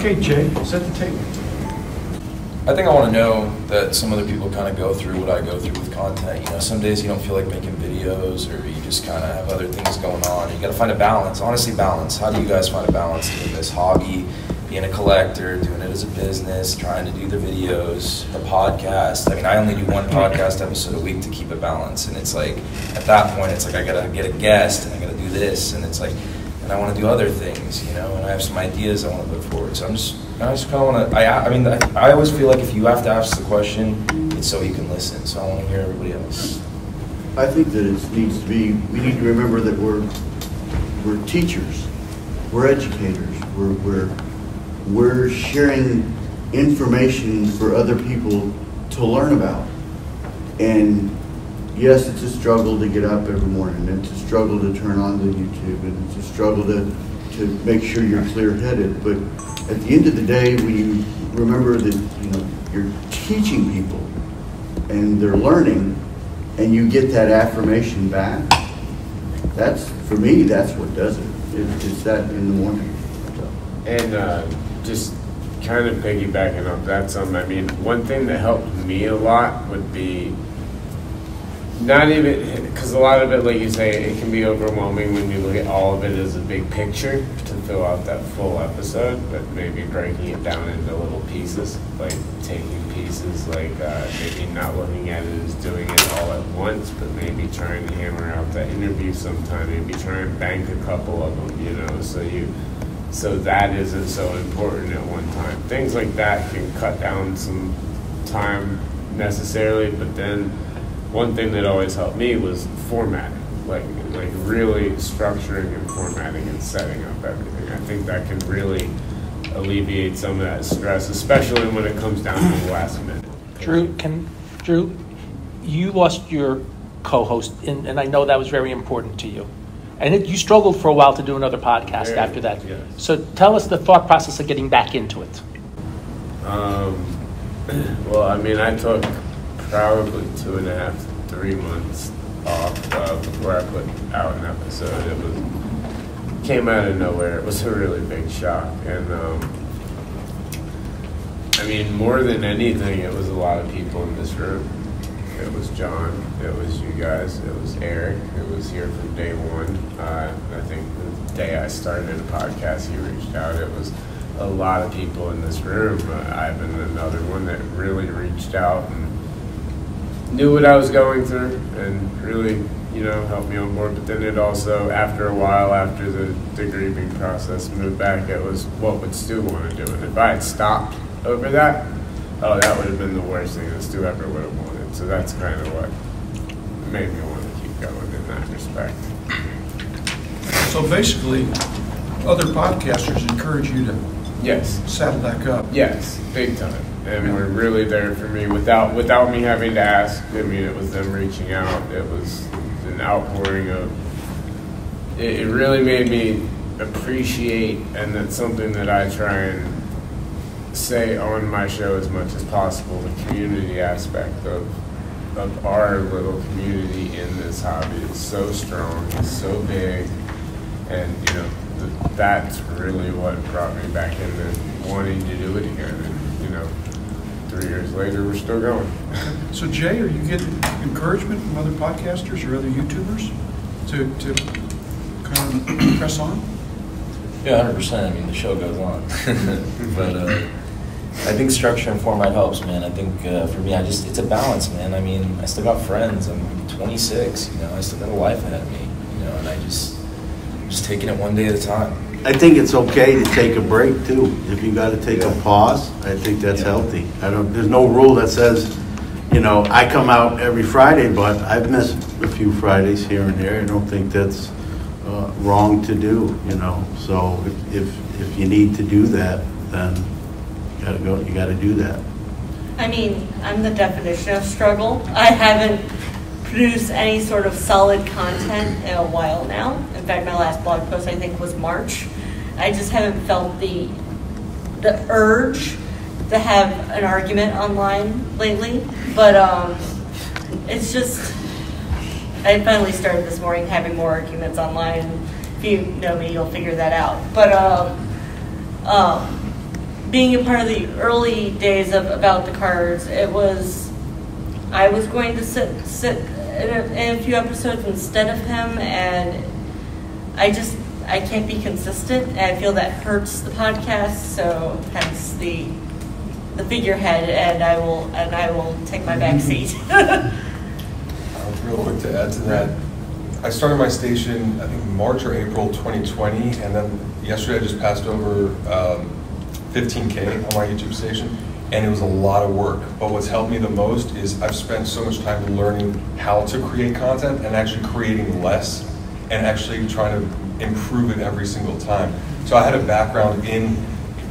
Okay, Jay, set the table. I think I want to know that some other people kind of go through what I go through with content. You know, some days you don't feel like making videos, or you just kind of have other things going on. You got to find a balance. Honestly, balance. How do you guys find a balance doing this hobby, being a collector, doing it as a business, trying to do the videos, the podcast? I mean, I only do one podcast episode a week to keep it balanced, and it's like at that point, it's like I gotta get a guest, and I gotta do this, and it's like, and I want to do other things, you know, and I have some ideas I want to put forward. So I'm just I just kind of want to. I, I mean, I, I always feel like if you have to ask the question, it's so you can listen. So I want to hear everybody else. I think that it needs to be. We need to remember that we're we're teachers, we're educators, we're we're we're sharing information for other people to learn about. And yes, it's a struggle to get up every morning. It's a struggle to turn on the YouTube, and it's a struggle to to make sure you're clear-headed. But at the end of the day, when you remember that you know you're teaching people and they're learning, and you get that affirmation back, that's for me. That's what does it. it it's that in the morning. And uh, just kind of piggybacking off that some, I mean, one thing that helped me a lot would be not even because a lot of it, like you say, it can be overwhelming when you look at all of it as a big picture to fill out that full episode. But maybe breaking it down into little pieces, like taking pieces, like uh, maybe not looking at it as doing it all at once, but maybe trying to hammer out that interview sometime. Maybe try and bank a couple of them, you know, so you so that isn't so important at one time. Things like that can cut down some time necessarily, but then one thing that always helped me was formatting, like like really structuring and formatting and setting up everything. I think that can really alleviate some of that stress, especially when it comes down to the last minute. Drew, can, Drew, you lost your co-host, and, and I know that was very important to you. And it, you struggled for a while to do another podcast Very, after that. yes. So tell us the thought process of getting back into it. Um, well, I mean, I took probably two and a half, three months off uh, before I put out an episode. It was came out of nowhere. It was a really big shock, and um, I mean, more than anything, it was a lot of people in this room. It was John. It was you guys. It was Eric. It was here from day one. Uh, I think the day I started the podcast, he reached out. It was a lot of people in this room. Uh, Ivan, another one that really reached out and knew what I was going through and really, you know, helped me on board. But then it also, after a while, after the, the grieving process moved back, it was what would Stu want to do? And if I had stopped over that, oh, that would have been the worst thing that Stu ever would have wanted. So that's kind of what made me want to keep going in that respect. So basically, other podcasters encourage you to Yes. saddle back up. Yes, big time. And we're really there for me without without me having to ask. I mean, it was them reaching out. It was an outpouring of. It, it really made me appreciate, and that's something that I try and say on my show as much as possible. The community aspect of of our little community in this hobby is so strong. It's so big, and you know th- that's really what brought me back into wanting to do it again. And, you know, three years later, we're still going. So Jay, are you getting encouragement from other podcasters or other YouTubers to, to kind of press on? Yeah, hundred percent. I mean, the show goes on, but uh, I think structure and format helps, man. I think uh, for me, I just it's a balance, man. I mean, I still got friends. I'm 26. You know, I still got a life ahead of me. You know, and I just just taking it one day at a time. I think it's okay to take a break too. If you got to take a pause, I think that's Yeah. healthy. I don't, there's no rule that says, you know, I come out every Friday, but I've missed a few Fridays here and there. I don't think that's uh, wrong to do, you know. So if, if, if you need to do that, then you gotta go, you gotta do that. I mean, I'm the definition of struggle. I haven't produced any sort of solid content in a while now. In fact, my last blog post I think was March. I just haven't felt the the urge to have an argument online lately. But um, it's just I finally started this morning having more arguments online. If you know me, you'll figure that out. But um, um, being a part of the early days of About the Cards, it was, I was going to sit, sit in a, in a few episodes instead of him, and I just, I can't be consistent, and I feel that hurts the podcast, so hence the, the figurehead, and I will, and I will take my back seat. Uh, Real quick to add to that, I started my station, I think March or April 2020, and then yesterday I just passed over um, 15K on my YouTube station, and it was a lot of work. But what's helped me the most is I've spent so much time learning how to create content and actually creating less and actually trying to improve it every single time. So I had a background in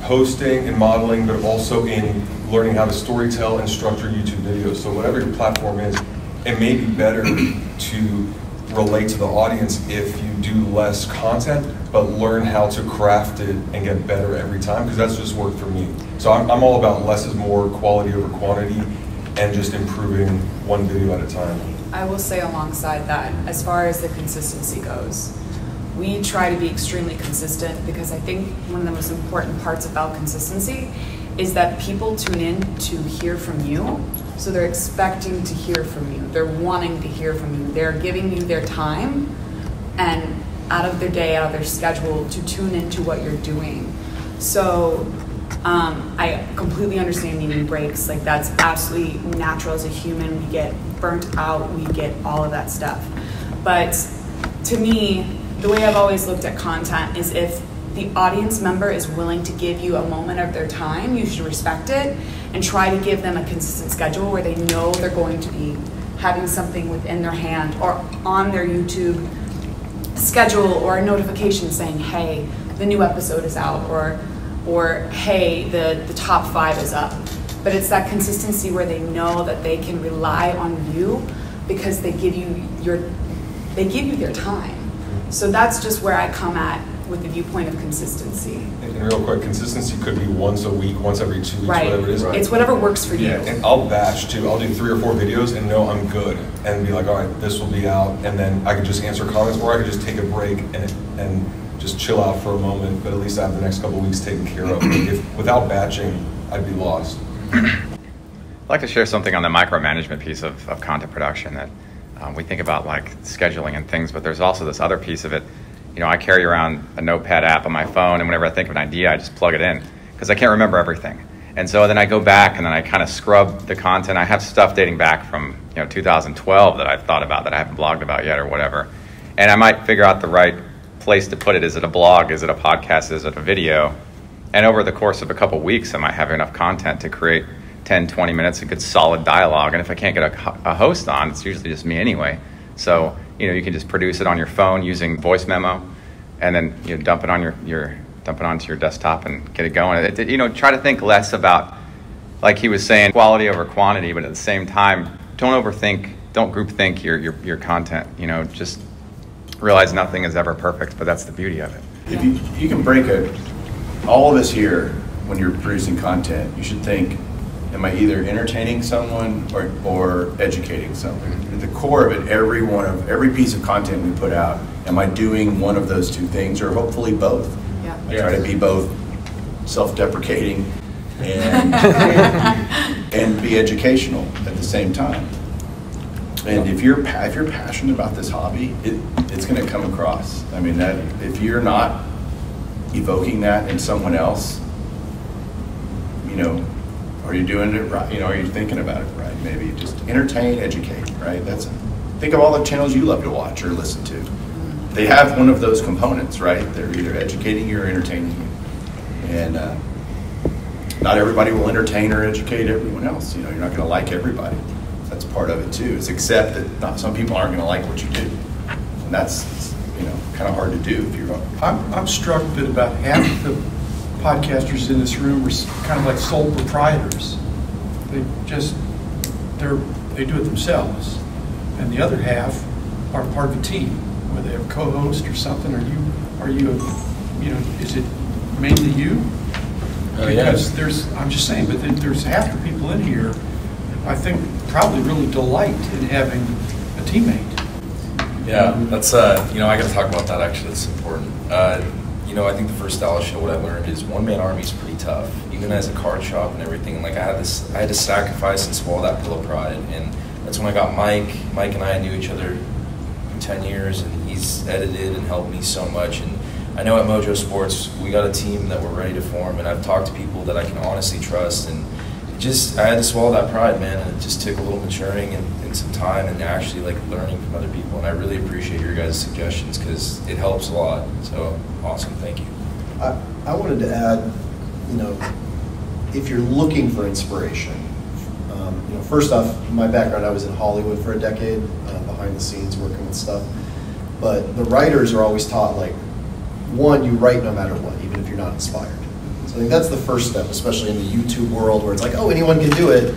posting and modeling, but also in learning how to storytell and structure YouTube videos. So whatever your platform is, it may be better to relate to the audience if you do less content, but learn how to craft it and get better every time, because that's just worked for me. So I'm, I'm all about less is more, quality over quantity, and just improving one video at a time. I will say alongside that, as far as the consistency goes, we try to be extremely consistent because I think one of the most important parts about consistency is that people tune in to hear from you. So they're expecting to hear from you. They're wanting to hear from you. They're giving you their time and out of their day, out of their schedule to tune into what you're doing. So um, I completely understand needing breaks. Like that's absolutely natural as a human. We get burnt out. We get all of that stuff. But to me, the way I've always looked at content is if the audience member is willing to give you a moment of their time, you should respect it and try to give them a consistent schedule where they know they're going to be having something within their hand or on their YouTube schedule or a notification saying, hey, the new episode is out or or hey, the, the top five is up. But it's that consistency where they know that they can rely on you because they give you your they give you their time. So that's just where I come at with the viewpoint of consistency. And real quick, consistency could be once a week, once every two weeks, Right. whatever it is. Right. It's whatever works for you. And I'll batch too. I'll do three or four videos and know I'm good, and be like, all right, this will be out, and then I could just answer comments, or I could just take a break and and just chill out for a moment. But at least I have the next couple of weeks taken care of. if without batching, I'd be lost. I'd like to share something on the micromanagement piece of, of content production that um, we think about like scheduling and things, but there's also this other piece of it. You know, I carry around a notepad app on my phone, and whenever I think of an idea, I just plug it in because I can't remember everything. And so then I go back and then I kind of scrub the content. I have stuff dating back from you know 2012 that I've thought about that I haven't blogged about yet or whatever, and I might figure out the right place to put it. Is it a blog? Is it a podcast? Is it a video? And over the course of a couple weeks, I might have enough content to create 10, 20 minutes of good solid dialogue. And if I can't get a, a host on, it's usually just me anyway. So, you know, you can just produce it on your phone using voice memo and then you know, dump it on your, your dump it onto your desktop and get it going. It, it- you know, try to think less about, like he was saying, quality over quantity, but at the same time, don't overthink, don't group think your, your, your content. You know, just realize nothing is ever perfect, but that's the beauty of it. If you, you can break a, all of us here, when you're producing content, you should think, am I either entertaining someone or, or educating someone? At the core of it, every one of, every piece of content we put out, am I doing one of those two things, or hopefully both? Yeah. I try to be both self-deprecating and, and be educational at the same time. And if you're if you're passionate about this hobby, it, it's going to come across. I mean that if you're not evoking that in someone else, you know, are you doing it right? You know, are you thinking about it right? Maybe just entertain, educate, right? That's think of all the channels you love to watch or listen to. They have one of those components, right? They're either educating you or entertaining you, and uh, not everybody will entertain or educate everyone else. You know, you're not going to like everybody. That's part of it too. Is accept that not some people aren't going to like what you do, and that's you know kind of hard to do if you're. I'm, I'm struck that about half the podcasters in this room are kind of like sole proprietors. They just, they're, they do it themselves. And the other half are part of a team, whether they have a co-host or something. Are you, are you, a- you know, is it mainly you? Oh, yeah. Because there's, I'm just saying, but there's half the people in here, I think, probably really delight in having a teammate. Yeah, that's uh, you know, I got to talk about that. Actually, that's important. Uh, you know, I think the first Dallas show, what I learned is one man army is pretty tough, even as a card shop and everything. And like I had this, I had to sacrifice and swallow that pill of pride, and that's when I got Mike. Mike and I knew each other for ten years, and he's edited and helped me so much. And I know at Mojo Sports we got a team that we're ready to form, and I've talked to people that I can honestly trust, and just I had to swallow that pride, man. And it just took a little maturing and, and some time, and actually like learning from other people. And I really appreciate your guys' suggestions because it helps a lot. So awesome, thank you. I, I wanted to add, you know, if you're looking for inspiration, um, you know, first off, my background, I was in Hollywood for a decade, uh, behind the scenes working with stuff. But the writers are always taught, like, one, you write no matter what, even if you're not inspired. So I think that's the first step, especially in the YouTube world where it's like, oh, anyone can do it,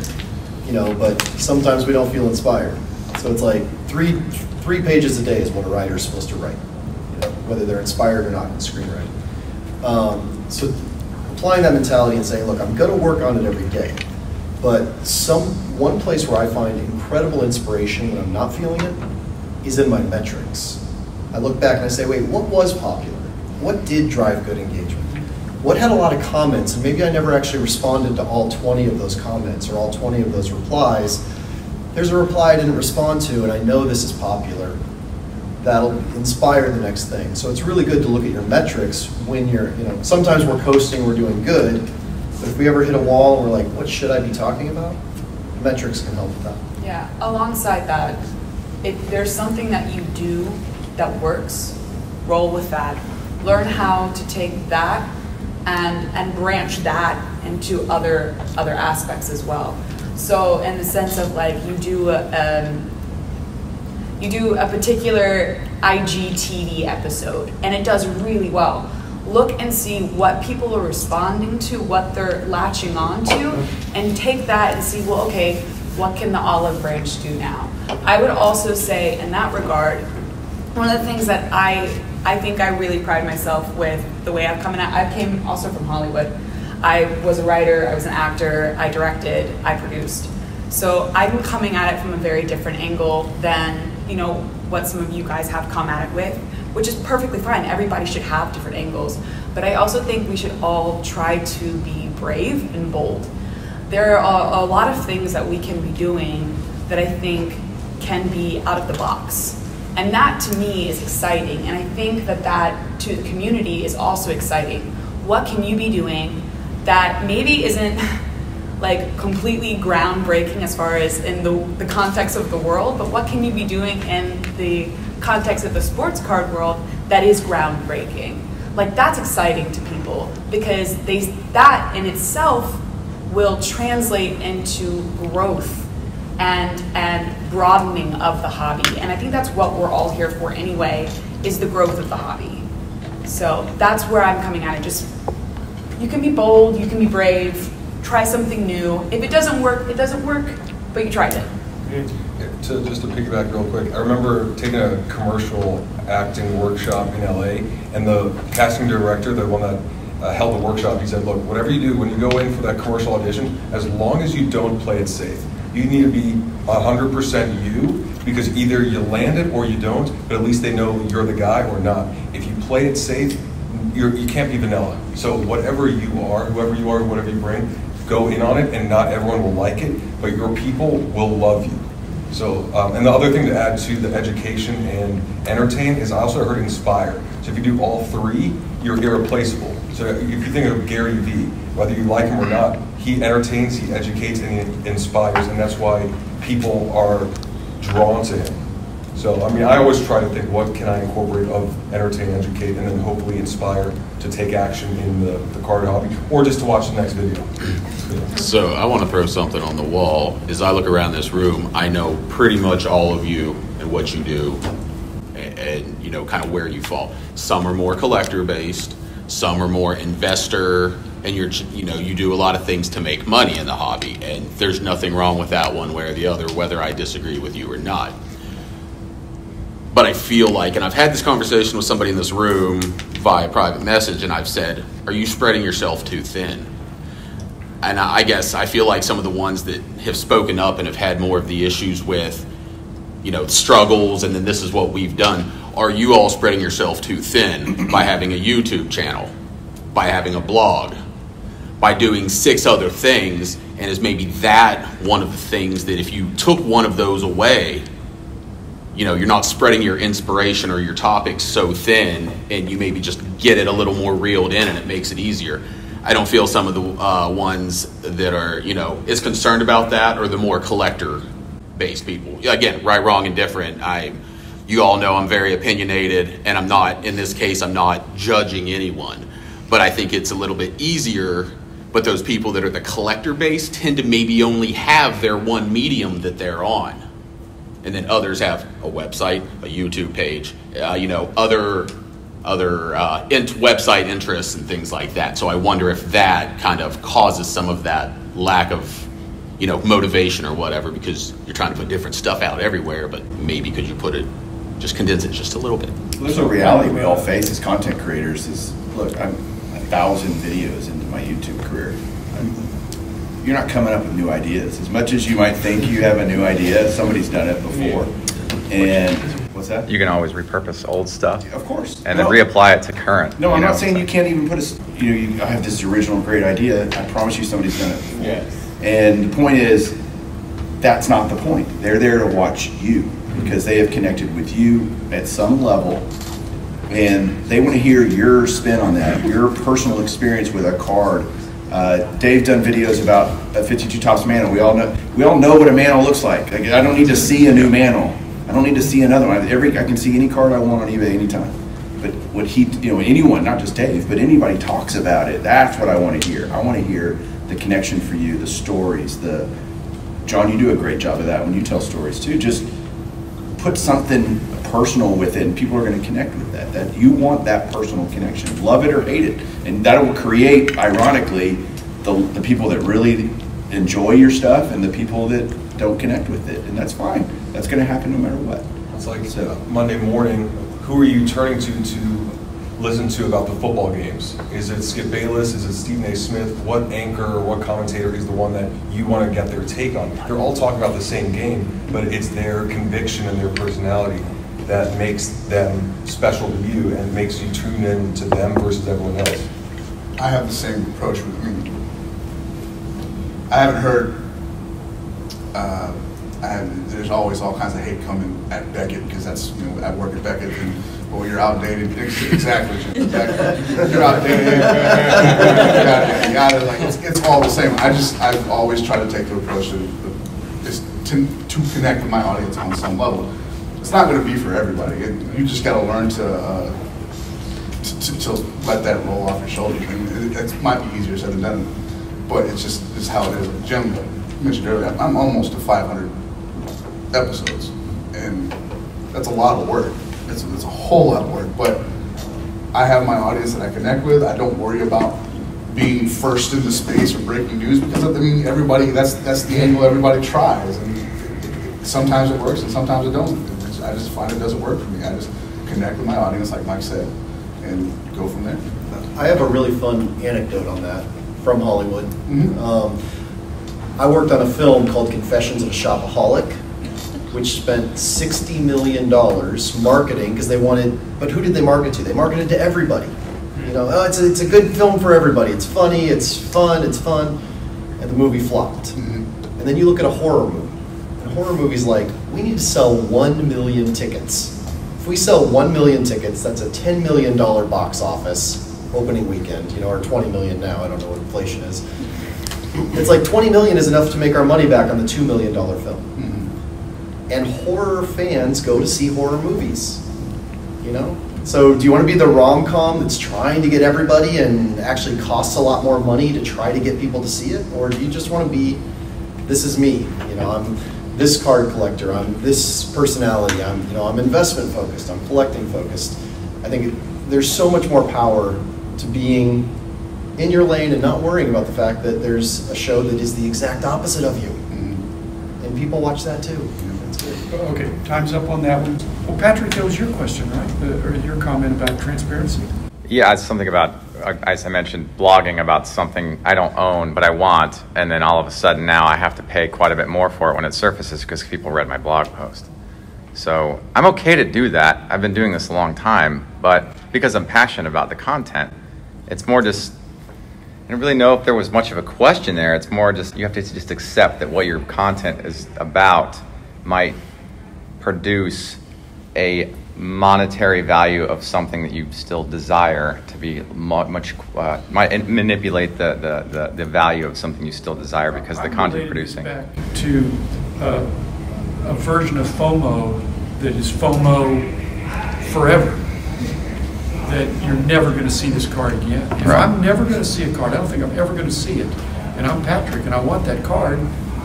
you know, but sometimes we don't feel inspired. So it's like three, three pages a day is what a writer is supposed to write, you know, whether they're inspired or not in screenwriting. Um, so applying that mentality and saying, look, I'm going to work on it every day, but some one place where I find incredible inspiration when I'm not feeling it is in my metrics. I look back and I say, wait, what was popular? What did drive good engagement? What had a lot of comments? And maybe I never actually responded to all 20 of those comments or all 20 of those replies. There's a reply I didn't respond to, and I know this is popular that'll inspire the next thing. So it's really good to look at your metrics when you're, you know, sometimes we're coasting, we're doing good, but if we ever hit a wall and we're like, what should I be talking about? Metrics can help with that. Yeah, alongside that, if there's something that you do that works, roll with that. Learn how to take that and and branch that into other other aspects as well. So in the sense of like you do a, um, you do a particular IGTV episode and it does really well. Look and see what people are responding to, what they're latching on to, and take that and see, well, okay, what can the olive branch do now? I would also say, in that regard, one of the things that I I think I really pride myself with the way I've come in. I came also from Hollywood. I was a writer, I was an actor, I directed, I produced. So I'm coming at it from a very different angle than you know what some of you guys have come at it with, which is perfectly fine. Everybody should have different angles, but I also think we should all try to be brave and bold. There are a lot of things that we can be doing that I think can be out of the box. And that to me is exciting. And I think that that to the community is also exciting. What can you be doing that maybe isn't like completely groundbreaking as far as in the, the context of the world, but what can you be doing in the context of the sports card world that is groundbreaking? Like that's exciting to people because they that in itself will translate into growth and and broadening of the hobby. And I think that's what we're all here for anyway, is the growth of the hobby. So that's where I'm coming at it. Just you can be bold, you can be brave, try something new. If it doesn't work, it doesn't work, but you tried it. To just to piggyback real quick, I remember taking a commercial acting workshop in LA, and the casting director, the one that uh, held the workshop, he said, "Look, whatever you do when you go in for that commercial audition, as long as you don't play it safe, you need to be 100% you because either you land it or you don't, but at least they know you're the guy or not. If you play it safe, you're, you can't be vanilla. So whatever you are, whoever you are, whatever you bring, go in on it, and not everyone will like it, but your people will love you. So, um, and the other thing to add to the education and entertain is I also heard inspire. So if you do all three, you're irreplaceable. So if you think of Gary Vee, whether you like him or not, he entertains, he educates, and he inspires, and that's why people are drawn to him. So, I mean, I always try to think, what can I incorporate of entertain, educate, and then hopefully inspire to take action in the, the card hobby, or just to watch the next video. So I want to throw something on the wall. As I look around this room, I know pretty much all of you and what you do, and, and you know, kind of where you fall. Some are more collector based, some are more investor and you're you know you do a lot of things to make money in the hobby and there's nothing wrong with that one way or the other whether i disagree with you or not. But i feel like and i've had this conversation with somebody in this room via private message and i've said are you spreading yourself too thin? And i guess i feel like some of the ones that have spoken up and have had more of the issues with you know, struggles, and then this is what we've done. Are you all spreading yourself too thin by having a YouTube channel, by having a blog, by doing six other things? And is maybe that one of the things that if you took one of those away, you know, you're not spreading your inspiration or your topics so thin, and you maybe just get it a little more reeled in, and it makes it easier. I don't feel some of the uh, ones that are, you know, is concerned about that or the more collector-based people. Again, right, wrong, and different. I, you all know I'm very opinionated, and I'm not. In this case, I'm not judging anyone, but I think it's a little bit easier. But those people that are the collector base tend to maybe only have their one medium that they're on and then others have a website, a YouTube page, uh, you know, other other uh, int- website interests and things like that. So I wonder if that kind of causes some of that lack of, you know, motivation or whatever because you're trying to put different stuff out everywhere, but maybe could you put it, just condense it just a little bit. There's a reality we all face as content creators is, look, I'm a thousand videos into my YouTube career. I'm, you're not coming up with new ideas. As much as you might think you have a new idea, somebody's done it before. And, what's that? You can always repurpose old stuff. Of course. And then reapply it to current. No, I'm know, not saying so- you can't even put a, you know, you, I have this original great idea. I promise you somebody's done it before. And the point is, that's not the point. They're there to watch you because they have connected with you at some level and they want to hear your spin on that, your personal experience with a card. Uh, Dave done videos about a 52 Topps mantle. We all know we all know what a mantle looks like. Like, I don't need to see a new mantle. I don't need to see another one. Every I can see any card I want on eBay anytime. But what he, you know, anyone, not just Dave, but anybody talks about it. That's what I want to hear. I want to hear the connection for you, the stories, the John. You do a great job of that when you tell stories too. Just put something personal with it and people are going to connect with that that you want that personal connection love it or hate it and that will create ironically the, the people that really enjoy your stuff and the people that don't connect with it and that's fine that's going to happen no matter what It's like uh, Monday morning, who are you turning to to listen to about the football games? Is it Skip Bayless? Is it Stephen A. Smith? What anchor or what commentator is the one that you want to get their take on? They're all talking about the same game, but it's their conviction and their personality that makes them special to you and makes you tune in to them versus everyone else. I have the same approach with me. I haven't heard. Uh, I have, there's always all kinds of hate coming at Beckett because that's you know I work at Beckett and well you're outdated exactly you're outdated yada, like it's, it's all the same. I just I've always tried to take the approach of, to to connect with my audience on some level. It's not going to be for everybody. It, you just got to learn to. Uh, to, to, let that roll off your shoulders. And it, it might be easier said than done, but it's just it's how it is. Jim mentioned earlier, I'm almost to 500 episodes, and that's a lot of work. It's, it's a whole lot of work, but I have my audience that I connect with. I don't worry about being first in the space or breaking news because I mean everybody that's that's the angle everybody tries, and sometimes it works and sometimes it don't. I just find it doesn't work for me. I just connect with my audience, like Mike said, and go from there. I have a really fun anecdote on that from Hollywood. Mhm. Um, I worked on a film called Confessions of a Shopaholic, which spent $60 million marketing because they wanted, but who did they market to? They marketed to everybody. You know, oh, it's a, it's a good film for everybody. It's funny, it's fun, it's fun. And the movie flopped. Mm-hmm. And then you look at a horror movie. And a horror movie's like, we need to sell 1 million tickets. If we sell 1 million tickets, that's a $10 million box office opening weekend, you know, or 20 million now. I don't know what inflation is. It's like 20 million is enough to make our money back on the $2 million film. Hmm. And horror fans go to see horror movies, you know? So do you want to be the rom-com that's trying to get everybody and actually costs a lot more money to try to get people to see it? Or do you just want to be, this is me, you know, I'm this card collector, I'm this personality, I'm, you know, I'm investment focused, I'm collecting focused. I think it, there's so much more power to being in your lane and not worrying about the fact that there's a show that is the exact opposite of you. Mm-hmm. And people watch that too. Okay, time's up on that one. Well, Patrick, that was your question, right? The- Or your comment about transparency? Yeah, it's something about, uh, as I mentioned, blogging about something I don't own but I want, and then all of a sudden now I have to pay quite a bit more for it when it surfaces because people read my blog post. So I'm okay to do that. I've been doing this a long time, but because I'm passionate about the content, it's more just I don't really know if there was much of a question there. It's more just you have to just accept that what your content is about might produce a monetary value of something that you still desire to be much uh, might manipulate the, the, the, the value of something you still desire because of the I'm content producing. back To uh, a version of FOMO that is FOMO forever. That you're never going to see this card again. If Right. I'm never going to see a card, I don't think I'm ever going to see it, and I'm Patrick and I want that card,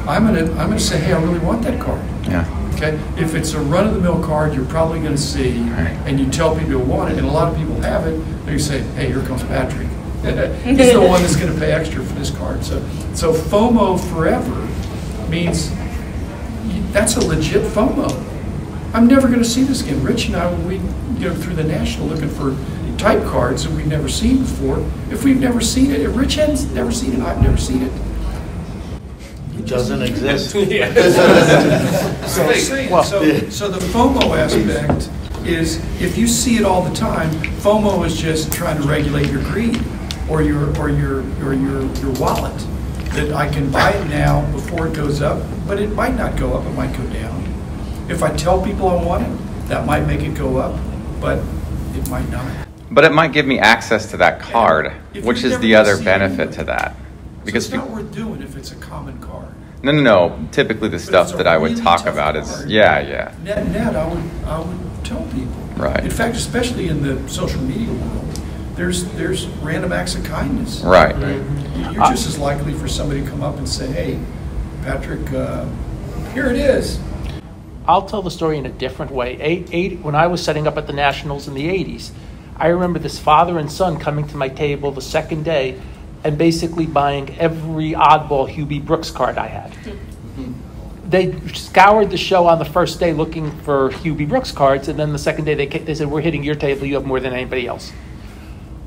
I'm going to I'm going to say, hey, I really want that card. Yeah. Okay, if it's a run-of-the-mill card, you're probably going to see, and you tell people you want it, and a lot of people have it, they say, hey, here comes Patrick. He's the one that's going to pay extra for this card. So, so FOMO forever means that's a legit FOMO. I'm never going to see this again. Rich and I, when we go through the national looking for type cards that we've never seen before, if we've never seen it, if Rich has never seen it, I've never seen it. It doesn't exist. So, so, so the FOMO aspect is, if you see it all the time, FOMO is just trying to regulate your greed or your, or your, or your, your wallet. That I can buy it now before it goes up, but it might not go up, it might go down. If I tell people I want it, that might make it go up, but it might not. But it might give me access to that card, which is the other benefit it, to that. So Because it's not worth doing if it's a common card. No, no, no. Typically, the stuff a that I would really talk tough about is card. yeah, yeah. Net, net, I would, I would tell people. Right. In fact, especially in the social media world, there's, there's random acts of kindness. Right. You're just as likely for somebody to come up and say, hey, Patrick, uh, here it is. I'll tell the story in a different way. Eight, eight, when I was setting up at the Nationals in the 80s, I remember this father and son coming to my table the second day and basically buying every oddball Hubie Brooks card I had. They scoured the show on the first day looking for Hubie Brooks cards, and then the second day they, they said, We're hitting your table, you have more than anybody else.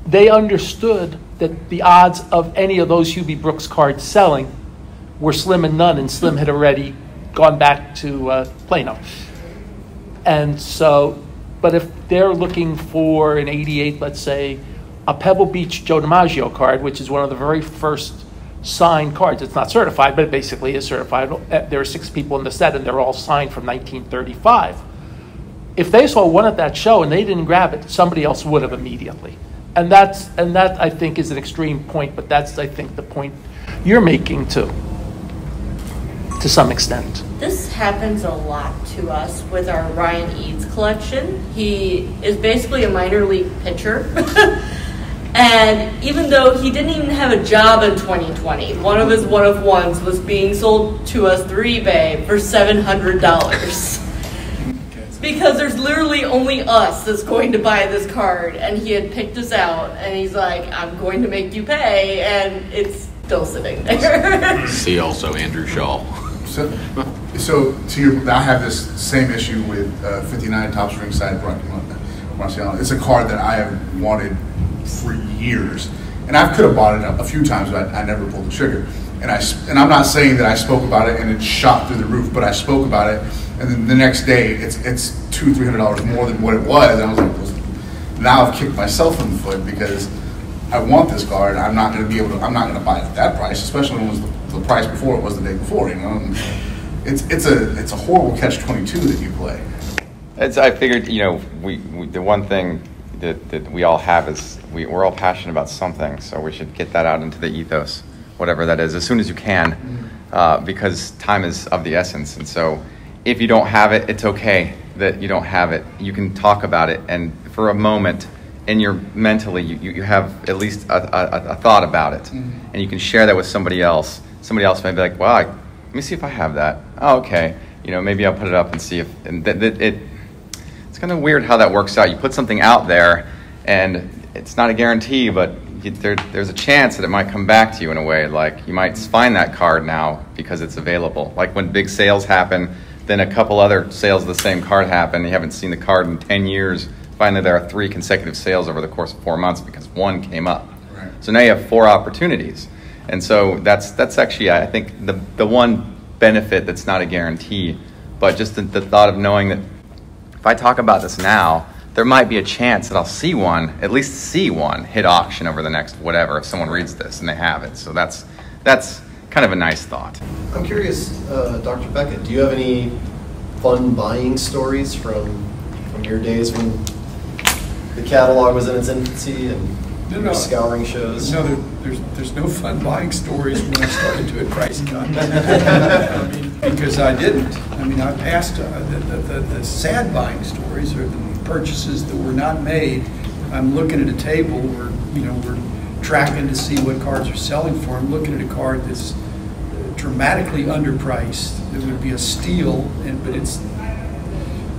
They understood that the odds of any of those Hubie Brooks cards selling were slim and none, and Slim had already gone back to uh, Plano. And so, but if they're looking for an 88, let's say, a Pebble Beach Joe DiMaggio card, which is one of the very first signed cards, it's not certified, but it basically is certified. Uh, There are six people in the set, and they're all signed from 1935. If they saw one at that show and they didn't grab it, somebody else would have immediately. And that's and that I think is an extreme point, but that's I think the point you're making too, to some extent. This happens a lot to us with our Ryan Eades collection. He is basically a minor league pitcher. and even though he didn't even have a job in 2020, one of his one of ones was being sold to us through eBay for $700. Because there's literally only us that's going to buy this card, and he had picked us out, and he's like, I'm going to make you pay, and it's still sitting there. See also Andrew Shaw. So, so to your, I have this same issue with uh, 59 Topps Ringside Bron- Marciano. It's a card that I have wanted for years, and I could have bought it a, few times, but I, I never pulled the trigger. And I and I'm not saying that I spoke about it and it shot through the roof, but I spoke about it, and then the next day it's it's two three hundred dollars more than what it was, and I was like, well, now I've kicked myself in the foot because I want this card. I'm not going to be able to. I'm not going to buy it at that price, especially when it was the, the price before it was the day before. You know, And it's it's a it's a horrible catch twenty two that you play. It's, I figured, you know, we, we the one thing that, that we all have is we, we're all passionate about something, so we should get that out into the ethos, whatever that is, as soon as you can, uh, because time is of the essence. And so, if you don't have it, it's okay that you don't have it. You can talk about it, and for a moment, in your mentally, you, you you have at least a, a, a thought about it, and you can share that with somebody else. Somebody else may be like, "Well, I, let me see if I have that." Oh, okay. You know, maybe I'll put it up and see if and that that it it's kind of weird how that works out. You put something out there, and it's not a guarantee, but you, there, there's a chance that it might come back to you in a way. Like you might find that card now because it's available. Like when big sales happen, then a couple other sales of the same card happen. You haven't seen the card in 10 years. Finally, there are three consecutive sales over the course of four months because one came up. Right. So now you have four opportunities. And so that's, that's actually, I think, the, the one benefit that's not a guarantee, but just the, the thought of knowing that if I talk about this now, there might be a chance that I'll see one, at least see one, hit auction over the next whatever if someone reads this and they have it. So that's that's kind of a nice thought. I'm curious, uh, Dr. Beckett, do you have any fun buying stories from from your days when the catalog was in its infancy and No, no. scouring shows? No, there, there's, there's no fun buying stories when I started doing price cut. I mean, Because I didn't. I mean, I passed, uh, the, the, the- the sad buying stories are the purchases that were not made. I'm looking at a table where, you know, we're tracking to see what cards are selling for. I'm looking at a card that's dramatically underpriced. It would be a steal, and, but it's,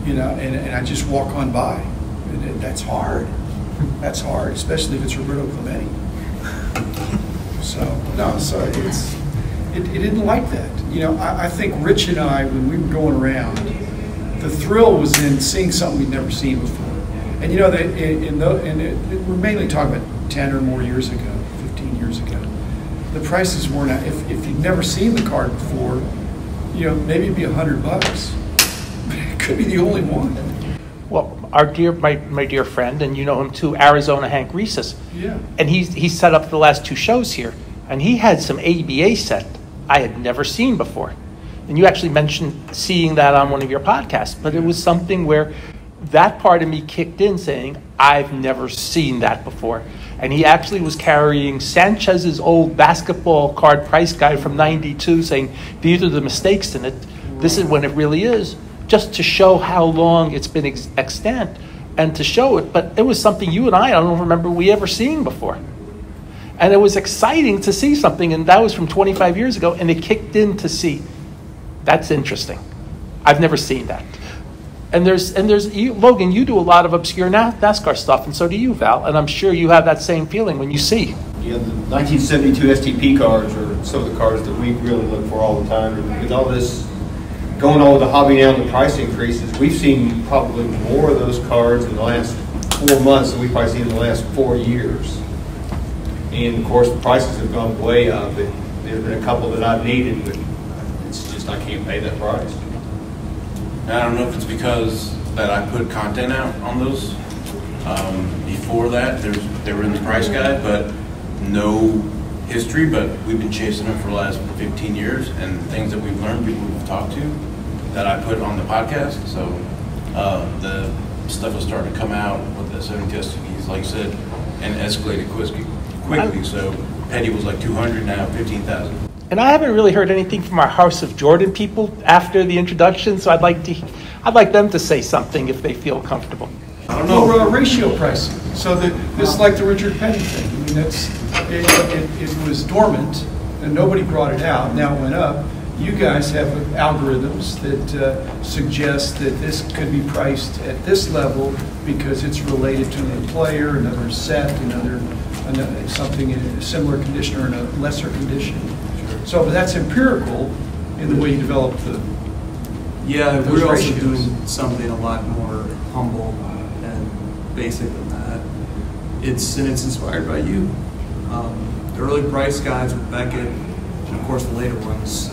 you know, and, and I just walk on by. And that's hard. That's hard, especially if it's Roberto Clemente. So, no, so it's, it, it didn't like that. You know, I, I think Rich and I, when we were going around, the thrill was in seeing something we'd never seen before. And you know, that in, the, and it, we're mainly talking about 10 or more years ago, 15 years ago. The prices weren't, if, if you'd never seen the card before, you know, maybe it'd be a hundred bucks. But it could be the only one. Well, our dear, my, my dear friend, and you know him too, Arizona Hank Reeses. Yeah. And he's, he set up the last two shows here, and he had some ABA set I had never seen before. And you actually mentioned seeing that on one of your podcasts, but it was something where that part of me kicked in saying, I've never seen that before. And he actually was carrying Sanchez's old basketball card price guide from 92 saying, these are the mistakes in it. This is when it really is, just to show how long it's been ex- extant and to show it. But it was something you and I, I don't remember we ever seeing before. And it was exciting to see something, and that was from 25 years ago, and it kicked in to see. That's interesting. I've never seen that. And there's and there's you, Logan. You do a lot of obscure NASCAR stuff, and so do you, Val. And I'm sure you have that same feeling when you see. Yeah, the 1972 STP cards are some of the cards that we really look for all the time. And With all this going on with the hobby now, and the price increases, we've seen probably more of those cards in the last four months than we've probably seen in the last four years. And of course, the prices have gone way up. And There've been a couple that I've needed, but just, I can't pay that price. I don't know if it's because that I put content out on those. Um, before that, there's, they were in the price guide, but no history, but we've been chasing them for the last 15 years and things that we've learned, people we've talked to, that I put on the podcast. So uh, the stuff is starting to come out with the 70 STPs, like you said, and escalated quickly. quickly. So Petty was like 200, now 15,000. And I haven't really heard anything from our House of Jordan people after the introduction, so I'd like to, I'd like them to say something if they feel comfortable. I don't know. uh, ratio pricing. So that, this is like the Richard Petty thing. I mean, that's, it, it, it was dormant and nobody brought it out. Now it went up. You guys have algorithms that uh, suggest that this could be priced at this level because it's related to another player, another set, another, another something in a similar condition or in a lesser condition. So but that's empirical in the way you develop the Yeah, we're also ratios. doing something a lot more humble and basic than that. It's and it's inspired by you. Um, the early price guides with Beckett, and of course the later ones,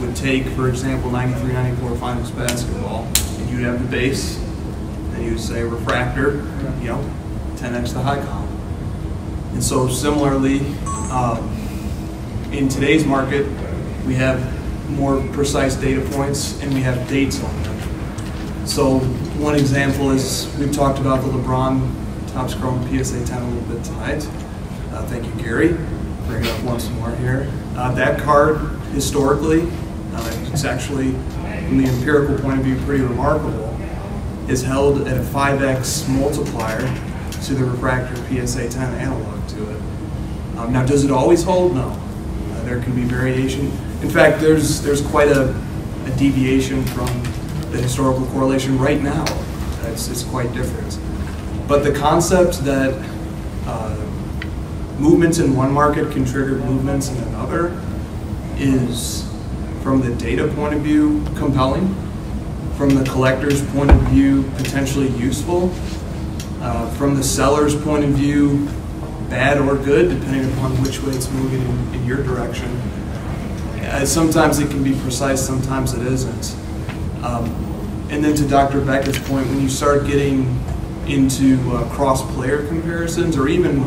would take, for example, 93, 94 Finest basketball, and you'd have the base, and you'd say refractor, you know, 10x the high column. And so similarly, um, in today's market, we have more precise data points and we have dates on them. So one example is we've talked about the LeBron Topps Chrome PSA 10 a little bit tonight. Uh, thank you, Gary. Bring it up once more here. Uh, that card, historically, uh, it's actually, from the empirical point of view, pretty remarkable, is held at a 5x multiplier to the refractor PSA 10 analog to it. Um, now, does it always hold? No. There can be variation. In fact, there's there's quite a, a deviation from the historical correlation right now. It's, it's quite different. But the concept that uh, movements in one market can trigger movements in another is, from the data point of view, compelling. From the collector's point of view, potentially useful. Uh, from the seller's point of view, bad or good, depending upon which way it's moving in, in your direction. Uh, sometimes it can be precise, sometimes it isn't. Um, And then to Dr. Beckett's point, when you start getting into uh, cross-player comparisons or even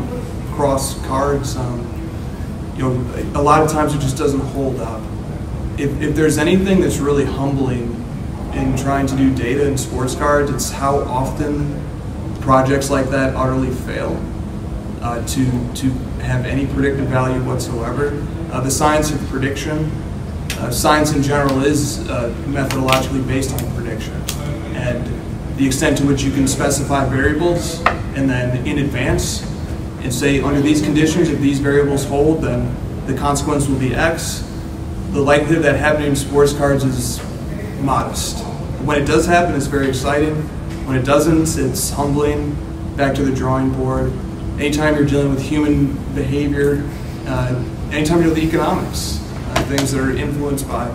cross cards, um, you know, a lot of times it just doesn't hold up. If, if there's anything that's really humbling in trying to do data in sports cards, it's how often projects like that utterly fail uh, to, to have any predictive value whatsoever. Uh, the science of prediction, uh, science in general is uh, methodologically based on prediction. And the extent to which you can specify variables and then in advance and say under these conditions, if these variables hold, then the consequence will be X. The likelihood of that happening in sports cards is modest. When it does happen, it's very exciting. When it doesn't, it's humbling. Back to the drawing board. Anytime you're dealing with human behavior, uh, anytime you're dealing with economics, uh, things that are influenced by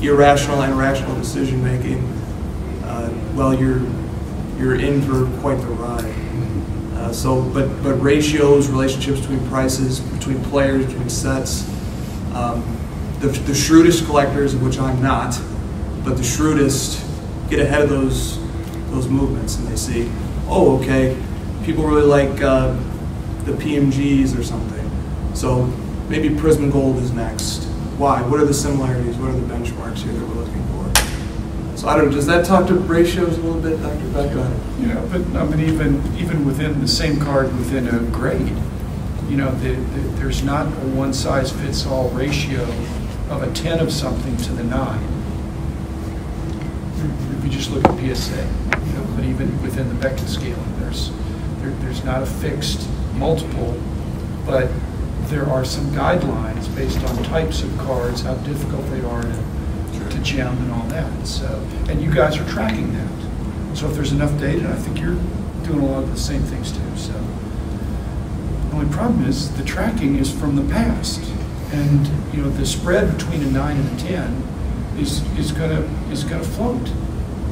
irrational and rational decision making, uh, well, you're you're in for quite the ride. Uh, so, but but ratios, relationships between prices, between players, between sets. Um, the, the shrewdest collectors, of which I'm not, but the shrewdest get ahead of those those movements, and they see, oh, okay, people really like uh, the PMGs or something. So maybe Prism Gold is next. Why? What are the similarities? What are the benchmarks here that we're looking for? So I don't know. Does that talk to ratios a little bit, Dr. Beckett? You know, but I mean, even even within the same card within a grade, you know, the, the, there's not a one size fits all ratio of a 10 of something to the 9. If you just look at PSA, you know, but even within the Beckett scaling, there's there, there's not a fixed multiple, but there are some guidelines based on types of cards, how difficult they are to, to gem and all that. So, and you guys are tracking that. So if there's enough data, I think you're doing a lot of the same things too. So the only problem is the tracking is from the past, and you know the spread between a nine and a ten is is gonna is gonna float,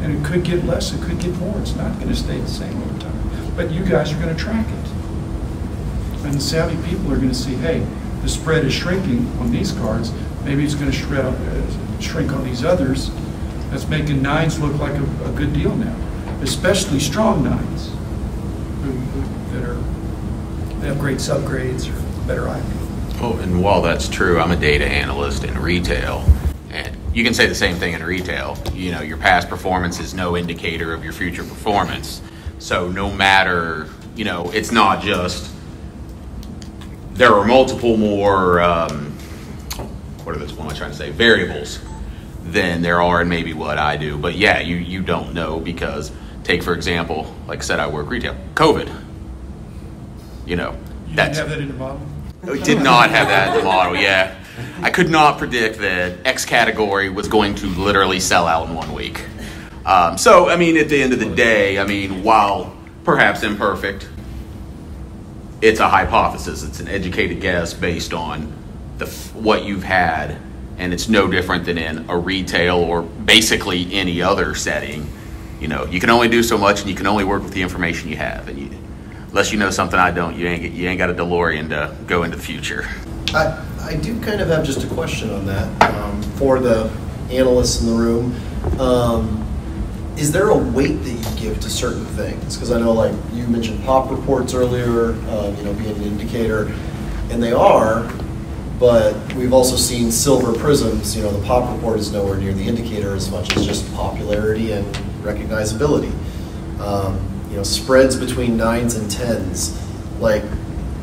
and it could get less, it could get more. It's not going to stay the same over time. But you guys are going to track it. And savvy people are going to see, hey, the spread is shrinking on these cards. Maybe it's going to shred, uh, shrink on these others. That's making nines look like a, a good deal now, especially strong nines that are have great subgrades or better IP. Oh, and while that's true, I'm a data analyst in retail, and you can say the same thing in retail. You know, your past performance is no indicator of your future performance. So no matter, you know, it's not just there are multiple more, um, what are this, what am I trying to say, variables than there are in maybe what I do. But yeah, you, you don't know because, take for example, like I said, I work retail, COVID. You know, You that's. didn't have that in the model? We did not have that in the model, yeah. I could not predict that X category was going to literally sell out in one week. Um, so, I mean, at the end of the day, I mean, while perhaps imperfect, it's a hypothesis. It's an educated guess based on the what you've had, and it's no different than in a retail or basically any other setting. You know, you can only do so much, and you can only work with the information you have. And you, unless you know something I don't, you ain't you ain't got a DeLorean to go into the future. I, I do kind of have just a question on that um, for the analysts in the room. Um, is there a weight that you give to certain things? Because I know, like you mentioned, pop reports earlier, uh, you know, being an indicator, and they are. But we've also seen silver prisms. You know, the pop report is nowhere near the indicator as much as just popularity and recognizability. Um, you know, spreads between nines and tens. Like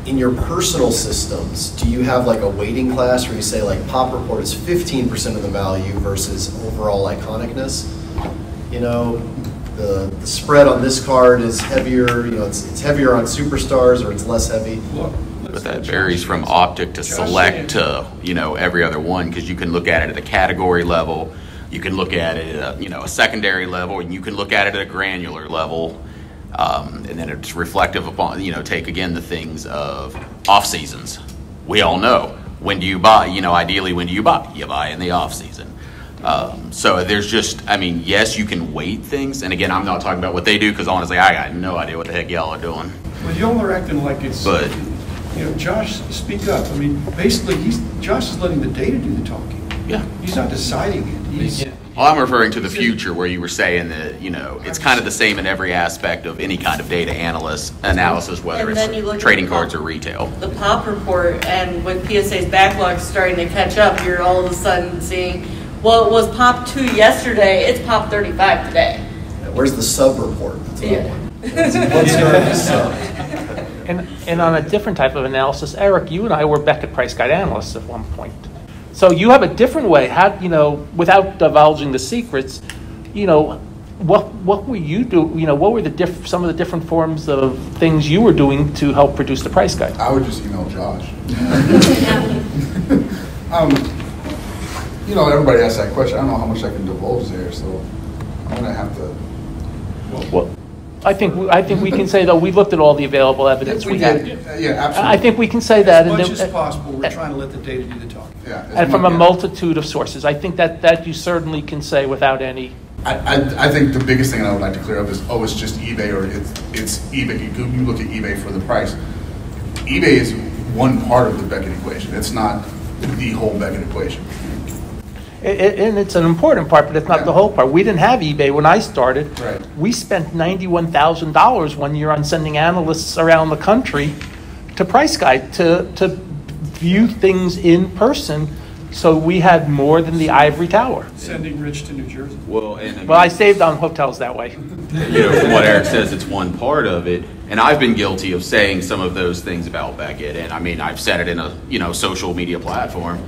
in your personal systems, do you have like a weighting class where you say like pop report is 15% of the value versus overall iconicness? You know, the, the spread on this card is heavier, you know, it's, it's heavier on superstars or it's less heavy. But that varies from optic to select to, you know, every other one, because you can look at it at a category level, you can look at it at, a, you know, a secondary level, and you can look at it at a granular level. Um, and then it's reflective upon, you know, take again the things of off seasons. We all know when do you buy, you know, ideally when do you buy? You buy in the off season. Um, so there's just, I mean, yes, you can weight things. And again, I'm not talking about what they do because honestly, I got no idea what the heck y'all are doing. Well, y'all are acting like it's, But you know, Josh, speak up. I mean, basically, he's, Josh is letting the data do the talking. Yeah. He's not deciding it. He's, Yeah. Well, I'm referring to the future where you were saying that, you know, it's kind of the same in every aspect of any kind of data analyst analysis, whether And then you look it's trading the- cards or retail. the pop report and when PSA's backlog is starting to catch up, you're all of a sudden seeing, well, it was pop two yesterday, it's pop 35 today. Where's the sub-report? That's Yeah. What's what's going to be sub? And, and on a different type of analysis, Eric, you and I were Beckett Price Guide analysts at one point. So you have a different way, how, you know, without divulging the secrets, you know, what, what were you do, you know, what were the diff, some of the different forms of things you were doing to help produce the price guide? I would just email Josh. um, you know, everybody asks that question. I don't know how much I can divulge there, so I'm gonna have to. Well, I think, we- I think we can say, though, we looked at all the available evidence We we did. had. Yeah, absolutely. I think we can say that. As and much then- as possible, we're trying to let the data do the talking. Yeah. as And from a much- multitude of sources. I think that, that you certainly can say without any, I, I, I think the biggest thing I would like to clear up is, oh, it's just eBay or it's, it's eBay. You, go- you look at eBay for the price. eBay is one part of the Beckett equation. It's not the whole Beckett equation. I- i- and it's an important part, but it's not the whole part. We didn't have eBay when I started. Right. We spent $91,000 one year on sending analysts around the country to Price Guide to, to view things in person. So we had more than the ivory tower. Sending Rich to New Jersey. Well, and Well, I saved on hotels that way. you know, from what Eric says, it's one part of it. And I've been guilty of saying some of those things about Beckett. And I mean, I've said it in a, you know, social media platform.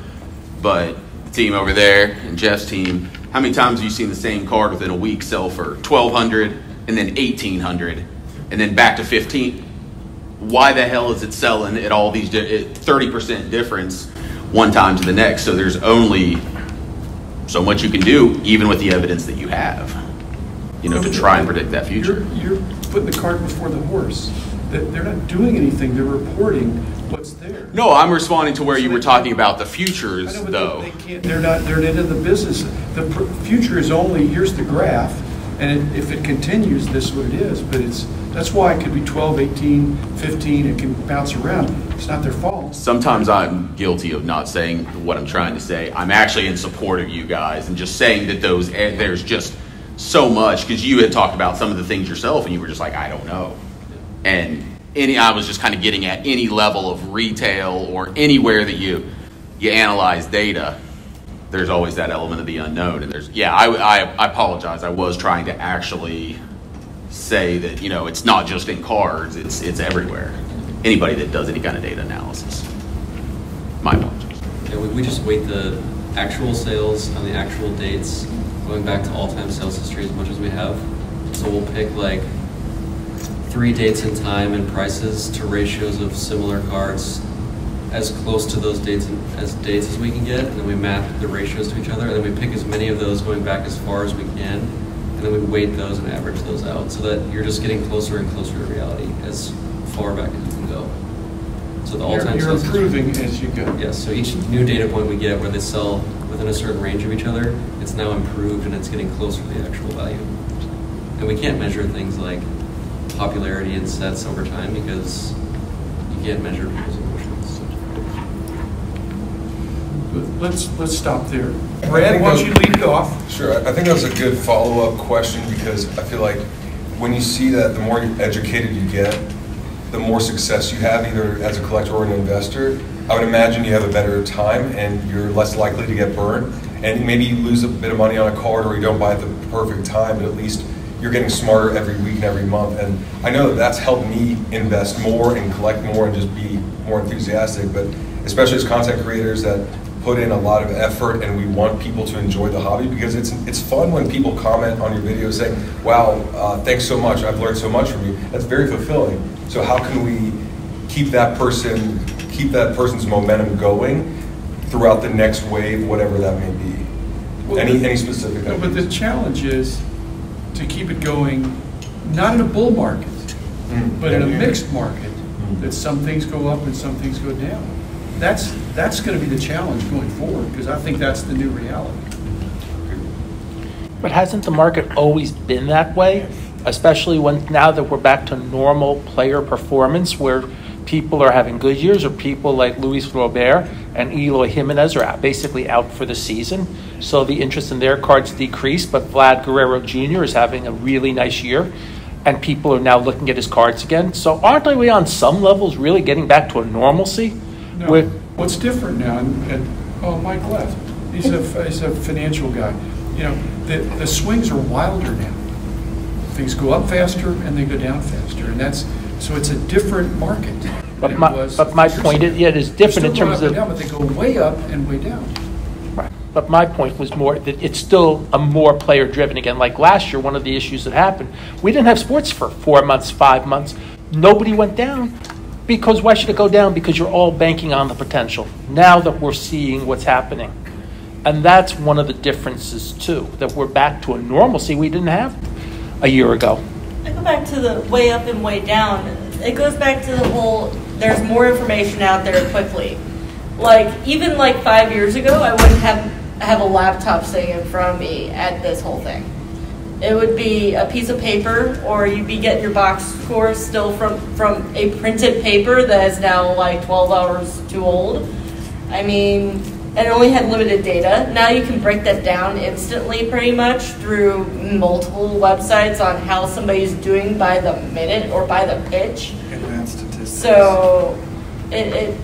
But the team over there and Jeff's team, how many times have you seen the same card within a week sell for 1200 and then 1800 and then back to 15? Why the hell is it selling at all these di- 30% difference one time to the next? So there's only so much you can do, even with the evidence that you have you know, to try and predict that future. You're, you're putting the cart before the horse. They're, they're not doing anything, they're reporting what's there. No, I'm responding to where you were talking about the futures, know, though. they, they can't, they're not, they're into the business. The pr- future is only, here's the graph, and it- if it continues, this is what it is. But it's, that's why it could be 12, 18, 15, it can bounce around. It's not their fault. Sometimes I'm guilty of not saying what I'm trying to say. I'm actually in support of you guys and just saying that those eh, there's just so much because you had talked about some of the things yourself and you were just like, I don't know. And any, I was just kind of getting at any level of retail or anywhere that you you analyze data. There's always that element of the unknown, and there's yeah. I, I, I apologize. I was trying to actually say that you know it's not just in cards. It's it's everywhere. Anybody that does any kind of data analysis. My apologies. Yeah, we, we just weight the actual sales on the actual dates, going back to all-time sales history as much as we have. So we'll pick like three dates in time and prices to ratios of similar cards as close to those dates and- as dates as we can get, and then we map the ratios to each other, and then we pick as many of those going back as far as we can, and then we weight those and average those out, so that you're just getting closer and closer to reality as far back as you can go. So the You're- all-time You're history- improving as you go. Yes, so each new data point we get where they sell within a certain range of each other, it's now improved and it's getting closer to the actual value. And we can't measure things like popularity in sets over time because you can't measure people's emotions. Let's, let's stop there. Brad, why don't you lead it off? Sure, I think that was a good follow-up question because I feel like when you see that the more educated you get, the more success you have either as a collector or an investor, I would imagine you have a better time and you're less likely to get burned. And maybe you lose a bit of money on a card or you don't buy at the perfect time, but at least you're getting smarter every week and every month. And I know that that's helped me invest more and collect more and just be more enthusiastic. But especially as content creators that put in a lot of effort and we want people to enjoy the hobby because it's it's fun when people comment on your videos saying, "Wow, uh, thanks so much. I've learned so much from you." That's very fulfilling. So how can we keep that person keep that person's momentum going throughout the next wave, whatever that may be? Well, any the- any specific? No, but the challenge is to keep it going, not in a bull market, Mm. but in a mixed market, that some things go up and some things go down. That's, that's going to be the challenge going forward, because I think that's the new reality. But hasn't the market always been that way? Especially when, now that we're back to normal player performance, where people are having good years, or people like Luis Robert and Eloy Jimenez are out, basically out for the season. So the interest in their cards decreased, but Vlad Guerrero Jr. is having a really nice year, and people are now looking at his cards again. So aren't we on some levels really getting back to a normalcy? No, With, what's different now, and, and, oh, Mike left, he's a, he's a financial guy. You know, the, the swings are wilder now. Things go up faster and they go down faster, and that's, so it's a different market. But it my- but my point is- yeah, it is different in terms of- down, But they go way up and way down. But my point was more that it's still a more player driven again. Like last year, one of the issues that happened, we didn't have sports for four months, five months. Nobody went down because why should it go down? Because you're all banking on the potential. Now that we're seeing what's happening. And that's one of the differences too, that we're back to a normalcy we didn't have a year ago. I go back to the way up and way down. It goes back to the whole there's more information out there quickly. Like even like five years ago, I wouldn't have have a laptop sitting in front of me at this whole thing. It would be a piece of paper, or you'd be getting your box score still from from a printed paper that is now like 12 hours too old. I mean, and only had limited data. Now you can break that down instantly, pretty much through multiple websites on how somebody's doing by the minute or by the pitch. Advanced statistics. So it, it,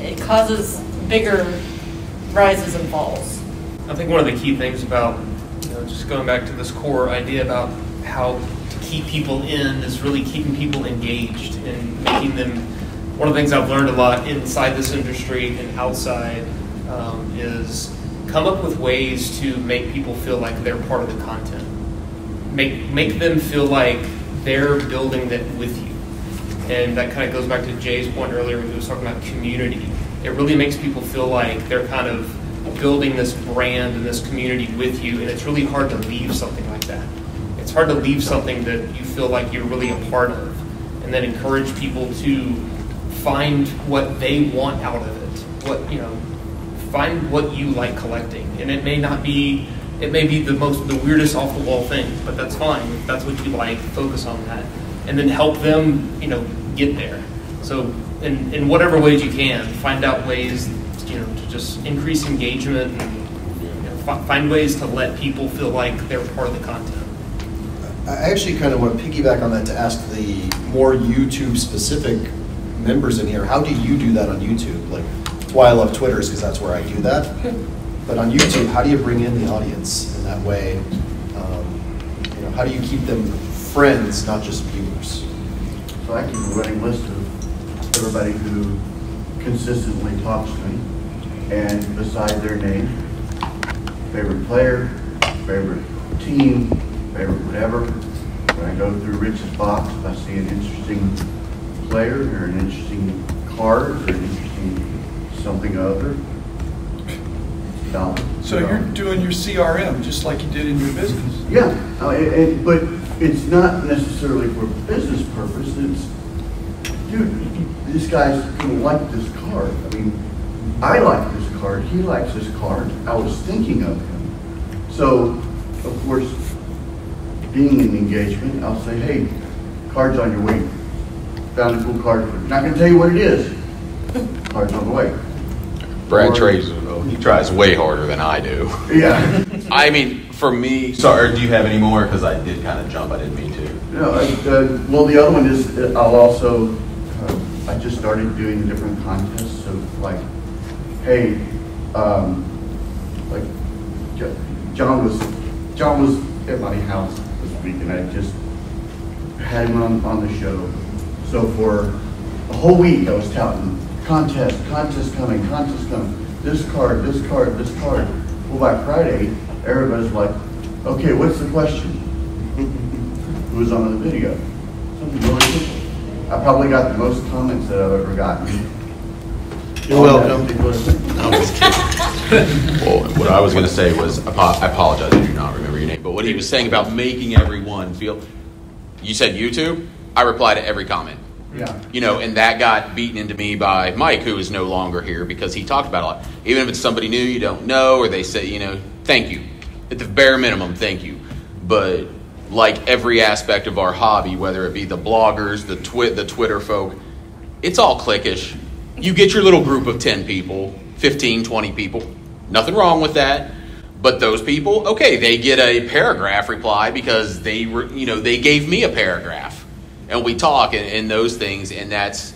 it causes bigger rises and falls. I think one of the key things about, you know, just going back to this core idea about how to keep people in is really keeping people engaged and making them. One of the things I've learned a lot inside this industry and outside um, is come up with ways to make people feel like they're part of the content. Make make them feel like they're building that with you. And that kind of goes back to Jay's point earlier when he was talking about community. It really makes people feel like they're kind of building this brand and this community with you, and it's really hard to leave something like that. It's hard to leave something that you feel like you're really a part of, and then encourage people to find what they want out of it. What you know, find what you like collecting, and it may not be, it may be the most the weirdest off the wall thing, but that's fine. If that's what you like, focus on that, and then help them, you know, get there. So in in whatever ways you can, find out ways, you know, to just increase engagement and you know, fi- find ways to let people feel like they're part of the content. I actually kind of want to piggyback on that to ask the more YouTube-specific members in here, how do you do that on YouTube? Like, why I love Twitter is because that's where I do that. But on YouTube, how do you bring in the audience in that way? Um, you know, how do you keep them friends, not just viewers? So I keep a running list of everybody who consistently talks to me, and beside their name, favorite player, favorite team, favorite whatever. When I go through Rich's box, if I see an interesting player or an interesting card or an interesting something other, down. So you're doing your CRM just like you did in your business. Yeah, uh, and- and- but it's not necessarily for business purpose, it's, dude, this guy's gonna like this card. I mean, I like this card, he likes this card, I was thinking of him. So, of course, being in engagement, I'll say, hey, card's on your way. Found a cool card, for you. Not gonna tell you what it is. Card's on the way. Brad Or- tries, he tries way harder than I do. Yeah. I mean, for me, sorry, do you have any more? Because I did kind of jump, I didn't mean to. No, I- uh, well, the other one is, uh, I'll also, uh, I just started doing different contests of like, hey, um, like, John was, John was at my house this week and I just had him on, on the show. So for a whole week, I was touting, contest, contest coming, contest coming, this card, this card, this card. Well, by Friday, everybody's like, okay, what's the question? Who was on the video? Something really simple. I probably got the most comments that I've ever gotten. You're welcome. No, I'm just kidding. Well, what I was going to say was, I apologize, I do not remember your name, but what he was saying about making everyone feel, you said YouTube? I reply to every comment. Yeah. You know, and that got beaten into me by Mike, who is no longer here because he talked about it a lot. Even if it's somebody new you don't know, or they say, you know, thank you. At the bare minimum, thank you. But like every aspect of our hobby, whether it be the bloggers, the twit, the Twitter folk, it's all cliquish. You get your little group of 10 people, 15, 20 people. Nothing wrong with that. But those people, okay, they get a paragraph reply because they were, you know, they gave me a paragraph. And we talk and, and those things and that's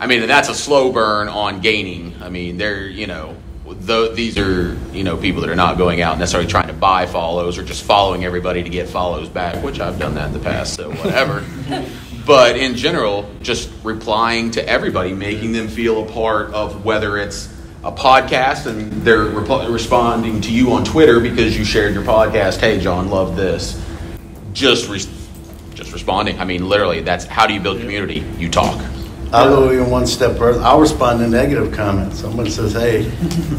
I mean, and that's a slow burn on gaining. I mean, they're, you know, the, these are, you know, people that are not going out necessarily trying to buy follows or just following everybody to get follows back, which I've done that in the past, so whatever. but in general, just replying to everybody, making them feel a part of whether it's a podcast and they're repl- responding to you on Twitter because you shared your podcast. Hey, John, love this. Just, re- just responding. I mean, literally, that's how do you build community? You talk. I'll go even one step further. I'll respond to negative comments. Someone says, "Hey,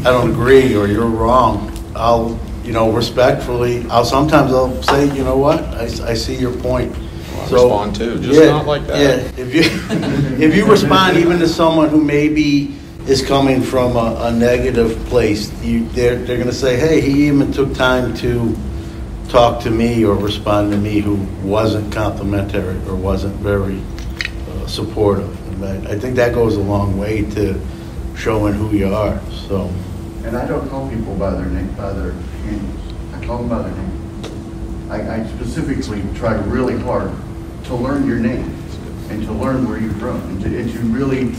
I don't agree," or "You're wrong." I'll, you know, respectfully. I'll sometimes I'll say, "You know what? I, I see your point." Well, I respond too, just not like that. Yeah, if you if you respond even to someone who maybe is coming from a, a negative place, you they're they're going to say, "Hey, he even took time to." Talk to me or respond to me who wasn't complimentary or wasn't very uh, supportive. I, think that goes a long way to showing who you are. So, And I don't call people by their name, by their handles. I call them by their name. I, I specifically try really hard to learn your name and to learn where you're from and to, and to really,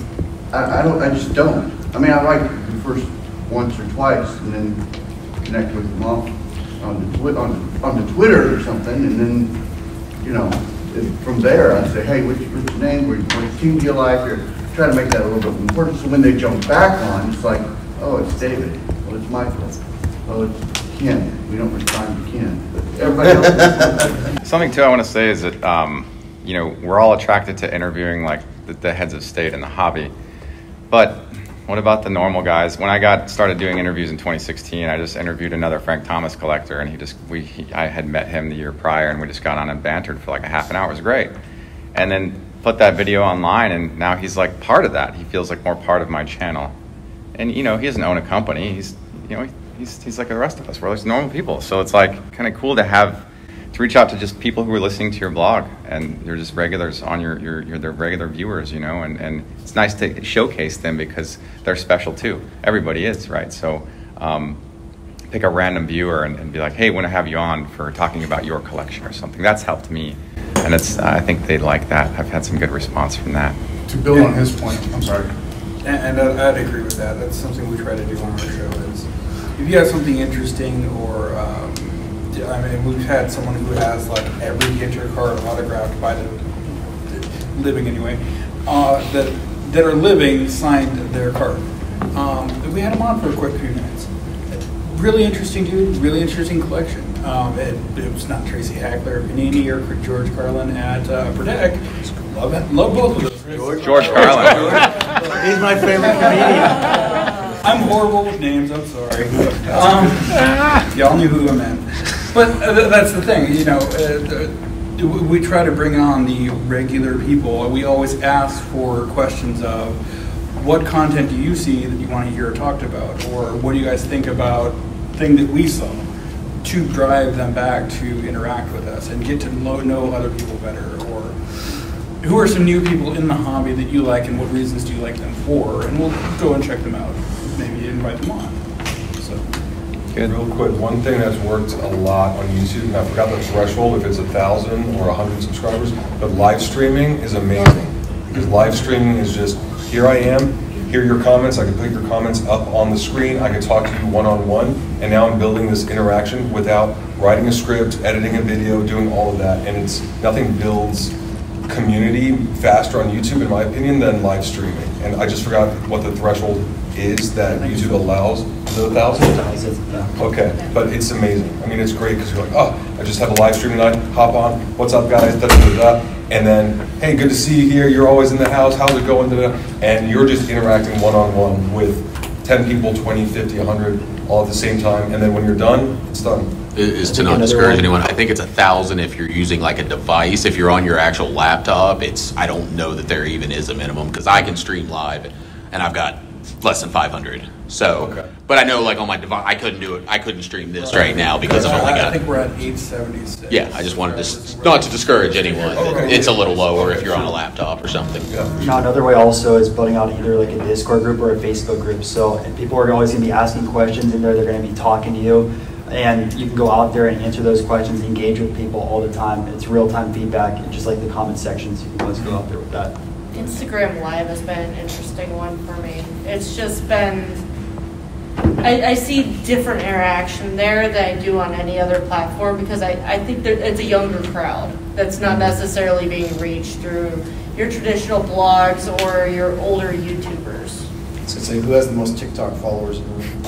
I, I don't, I just don't. I mean, I write the first once or twice and then connect with them off on the twi- on, on the Twitter or something and then, you know, from there I say, hey, what's, what's your name? What, what team do you like? Or try to make that a little bit important. So when they jump back on, it's like, oh, it's David. Oh, it's Michael. Oh, it's Ken. We don't respond to Ken. But everybody else. Something too I want to say is that um, you know we're all attracted to interviewing like the, the heads of state in the hobby, but what about the normal guys? When I got started doing interviews in 2016, I just interviewed another Frank Thomas collector, and he just we he, I had met him the year prior, and we just got on and bantered for like a half an hour. It was great, and then put that video online, and now he's like part of that. He feels like more part of my channel, and you know he doesn't own a company. He's you know he's he's like the rest of us. We're just normal people, so it's like kind of cool to have to reach out to just people who are listening to your blog and they're just regulars on your, your, your they're regular viewers you know and, and it's nice to showcase them because they're special too. Everybody is right? So um, pick a random viewer and, and be like hey want to have you on for talking about your collection or something. That's helped me and it's i think they like that. I've had some good response from that. To build on his point, I'm sorry. And, and I- I'd agree with that. That's something we try to do on our show is if you have something interesting or, um, I mean, we've had someone who has like every Hitcher card autographed by the, living anyway, uh, that, that are living signed their card. Um, we had him on for a quick few minutes. Really interesting dude, really interesting collection. Um, it, it was not Tracy Hackler, Panini, or George Carlin at uh, Protect. Love it, love both of those. George, George Carlin. He's my favorite comedian. I'm horrible with names. I'm sorry. Um, y'all knew who I meant. But uh, that's the thing, you know. Uh, we try to bring on the regular people. We always ask for questions of what content do you see that you want to hear talked about, or what do you guys think about thing that we saw, to drive them back to interact with us and get to know other people better, or who are some new people in the hobby that you like and what reasons do you like them for, and we'll go and check them out. Maybe invite them on. So. Real quick, one thing that's worked a lot on YouTube, and I forgot the threshold, if it's a thousand or a hundred subscribers, but live streaming is amazing. Because live streaming is just, here I am, here are your comments, I can put your comments up on the screen, I can talk to you one-on-one, and now I'm building this interaction without writing a script, editing a video, doing all of that, and it's, nothing builds community faster on YouTube, in my opinion, than live streaming. And I just forgot what the threshold is that YouTube allows. Is it a thousand? Okay, but it's amazing. I mean, it's great because you're like, oh, I just have a live stream tonight. Hop on. What's up, guys? Da, da, da, da. And then, hey, good to see you here. You're always in the house. How's it going? Da, da. And you're just interacting one on one with 10 people, 20, 50, 100, all at the same time. And then when you're done, it's done. is to not discourage anyone. I think it's a thousand if you're using like a device. If you're on your actual laptop, it's I don't know that there even is a minimum because I can stream live and I've got less than 500 So, but I know like on my device, I couldn't do it. I couldn't stream this right now because I've only got. I think we're at eight seventy-six. Yeah, I just wanted to, s- not to discourage anyone. It's a little lower if you're on a laptop or something. You know, another way also is building out either like a Discord group or a Facebook group. So and people are always going to be asking questions in there. They're going to be talking to you, and you can go out there and answer those questions, engage with people all the time. It's real time feedback, and just like the comment sections. You can always go out there with that. Instagram Live has been an interesting one for me. It's just been, I, I see different interaction there than I do on any other platform because I, I think that it's a younger crowd that's not necessarily being reached through your traditional blogs or your older YouTubers. So say, who has the most TikTok followers in the room?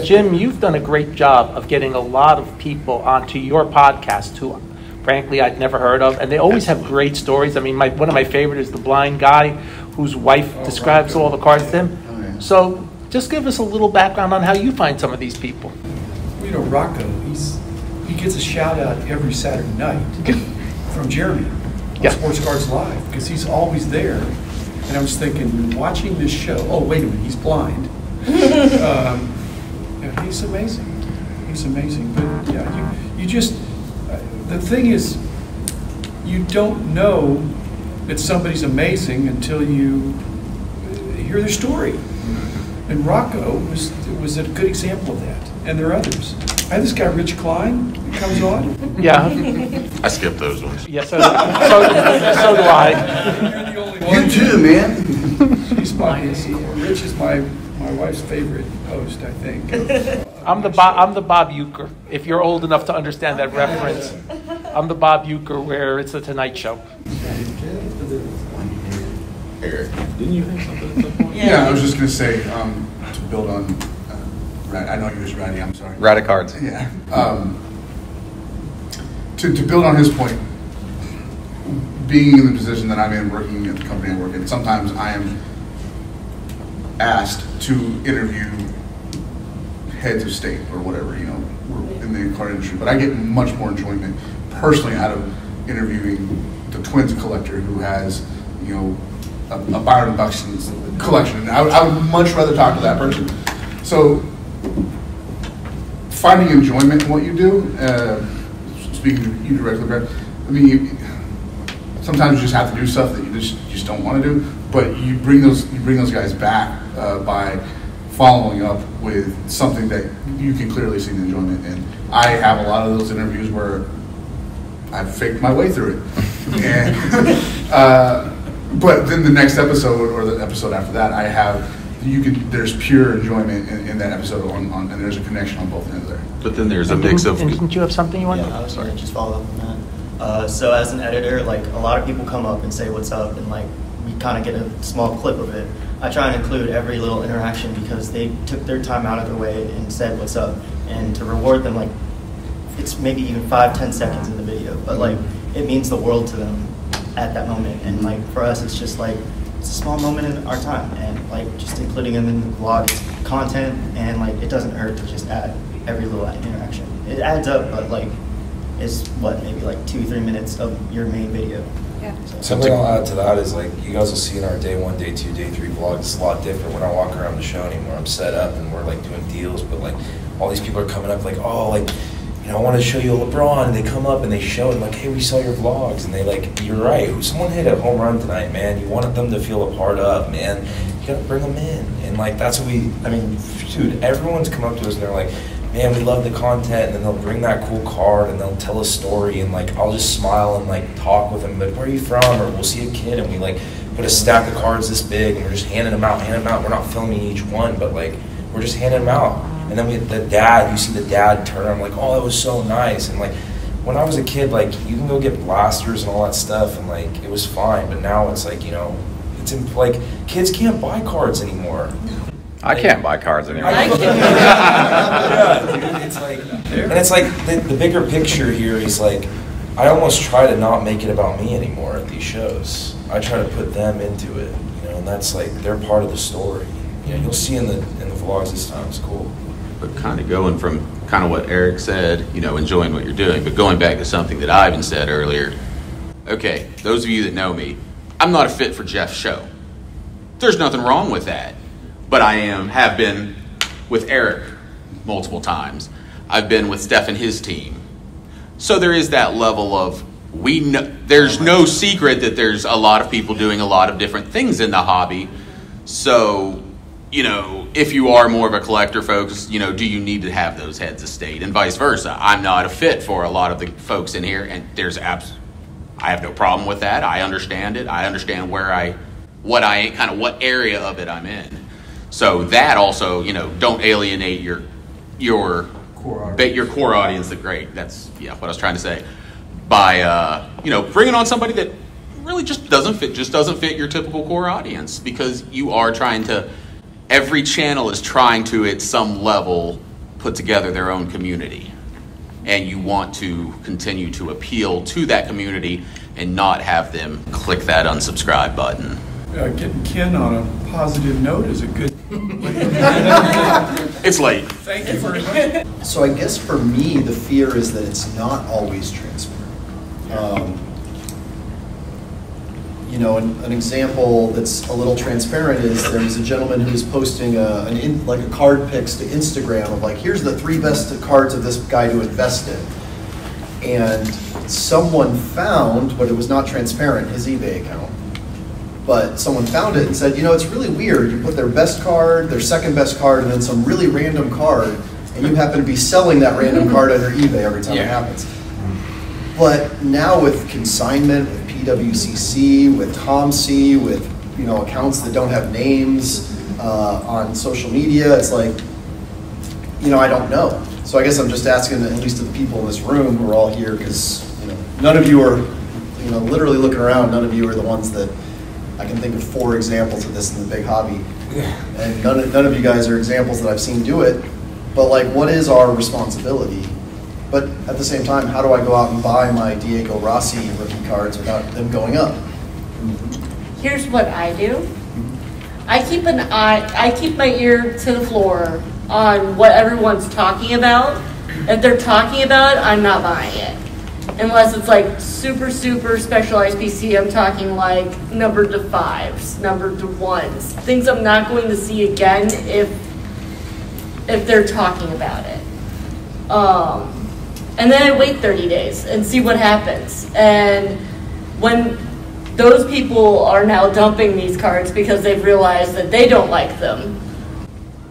Jim, you've done a great job of getting a lot of people onto your podcast who, frankly, I'd never heard of, and they always have great stories. I mean, my, one of my favorite is the blind guy whose wife oh, describes all the cards to him. So, just give us a little background on how you find some of these people. You know, Rocco, he's, he gets a shout out every Saturday night from Jeremy on Sports Cards Live because he's always there. And I was thinking, watching this show, oh, wait a minute, he's blind. um, yeah, he's amazing. He's amazing. But yeah, you, you just, uh, the thing is, you don't know that somebody's amazing until you uh, hear their story. And Rocco was, was a good example of that. And there are others. I have this guy, Rich Klein, who comes on. Yeah. I skipped those ones. Yes, so, so, so do I. You're the only one. You too, man. She's my, Rich is my, my wife's favorite host, I think. I'm the Bob, I'm the Bob Uecker. If you're old enough to understand that reference, I'm the Bob Uecker where it's the Tonight Show. Eric, didn't you have something? Yeah, I was just gonna say, um, to build on, uh, Ra- I know you was Ratty, I'm sorry. Ratty cards. Yeah. Um, to, to build on his point, being in the position that I'm in, working at the company I work in, sometimes I am asked to interview heads of state or whatever, you know, we're in the card industry, but I get much more enjoyment personally out of interviewing the Twins collector who has, you know, a, a Byron Buxton's collection. And I, would- I would much rather talk to that person. So finding enjoyment in what you do, uh, speaking to you directly, Brett, I mean, you, sometimes you just have to do stuff that you just, you just don't want to do, but you bring those, you bring those guys back uh, by following up with something that you can clearly see the enjoyment in. I have a lot of those interviews where I've faked my way through it. and, uh, but then the next episode or the episode after that, I have you can there's pure enjoyment in, in that episode on, on and there's a connection on both ends there. But then there's And mix of. and Didn't you have something you wanted? Yeah, I was gonna just follow up on that. Uh, so as an editor, like a lot of people come up and say what's up, and like we kind of get a small clip of it. I try and include every little interaction because they took their time out of their way and said what's up, and to reward them, like it's maybe even five, ten seconds in the video, but like it means the world to them at that moment. And like for us, it's just like it's a small moment in our time, and like just including them in the vlog is content, and like it doesn't hurt to just add every little interaction. It adds up, but like it's what maybe like two, three minutes of your main video. Yeah. Something I'll add to that is like you guys will see in our day one, day two, day three vlogs. It's a lot different when I walk around the show anymore. I'm set up and we're like doing deals, but like all these people are coming up like, oh, like you know, I want to show you LeBron, and they come up and they show it like, hey, we saw your vlogs, and they like, you're right. Someone hit a home run tonight, man. You wanted them to feel a part of, man. You gotta bring them in, and like that's what we. I mean, dude, everyone's come up to us and they're like. Man, we love the content, and then they'll bring that cool card, and they'll tell a story, and like I'll just smile and like talk with them. But where are you from? Or we'll see a kid, and we like put a stack of cards this big, and we're just handing them out, handing them out. We're not filming each one, but like we're just handing them out. And then we had the dad, you see the dad turn. I'm like, oh, that was so nice. And like when I was a kid, like you can go get blasters and all that stuff, and like it was fine. But now it's like you know, it's in, like kids can't buy cards anymore. I can't buy cards anymore. I yeah, dude, it's like, and it's like the, the bigger picture here is like, I almost try to not make it about me anymore at these shows. I try to put them into it, you know, and that's like they're part of the story. You know, you'll see in the in the vlogs this time. It's cool. But kind of going from kind of what Eric said, you know, enjoying what you're doing, but going back to something that Ivan said earlier. Okay, those of you that know me, I'm not a fit for Jeff's show. There's nothing wrong with that. but I am have been with Eric multiple times. I've been with Steph and his team. So there is that level of we know there's no secret that there's a lot of people doing a lot of different things in the hobby. So, you know, if you are more of a collector folks, you know, do you need to have those heads of state and vice versa? I'm not a fit for a lot of the folks in here and there's abs I have no problem with that. I understand it. I understand where I what I kind of what area of it I'm in. So that also, you know, don't alienate your your core audience. your core audience. That great. That's yeah, what I was trying to say. By uh, you know bringing on somebody that really just doesn't fit, just doesn't fit your typical core audience because you are trying to. Every channel is trying to, at some level, put together their own community, and you want to continue to appeal to that community and not have them click that unsubscribe button. Uh, getting Ken on a positive note is a good. it's late. Thank you very much. So I guess for me, the fear is that it's not always transparent. Um, you know, an, an, example that's a little transparent is there was a gentleman who was posting a, an in, like a card picks to Instagram of like, here's the three best cards of this guy to invest in. And someone found, but it was not transparent, his eBay account but someone found it and said, you know, it's really weird. You put their best card, their second best card, and then some really random card, and you happen to be selling that random card under eBay every time yeah. it happens. But now with consignment, with PWCC, with COMC, with you know accounts that don't have names uh, on social media, it's like, you know, I don't know. So I guess I'm just asking at least of the people in this room who are all here because you know none of you are, you know, literally looking around. None of you are the ones that I can think of four examples of this in the big hobby. And none of, none of you guys are examples that I've seen do it. But like, what is our responsibility? But at the same time, how do I go out and buy my Diego Rossi rookie cards without them going up? Here's what I do. I keep an eye, I keep my ear to the floor on what everyone's talking about. If they're talking about it, I'm not buying it unless it's like super, super specialized PC. I'm talking like number to fives, number to ones, things I'm not going to see again if if they're talking about it. Um, and then I wait 30 days and see what happens. And when those people are now dumping these cards because they've realized that they don't like them,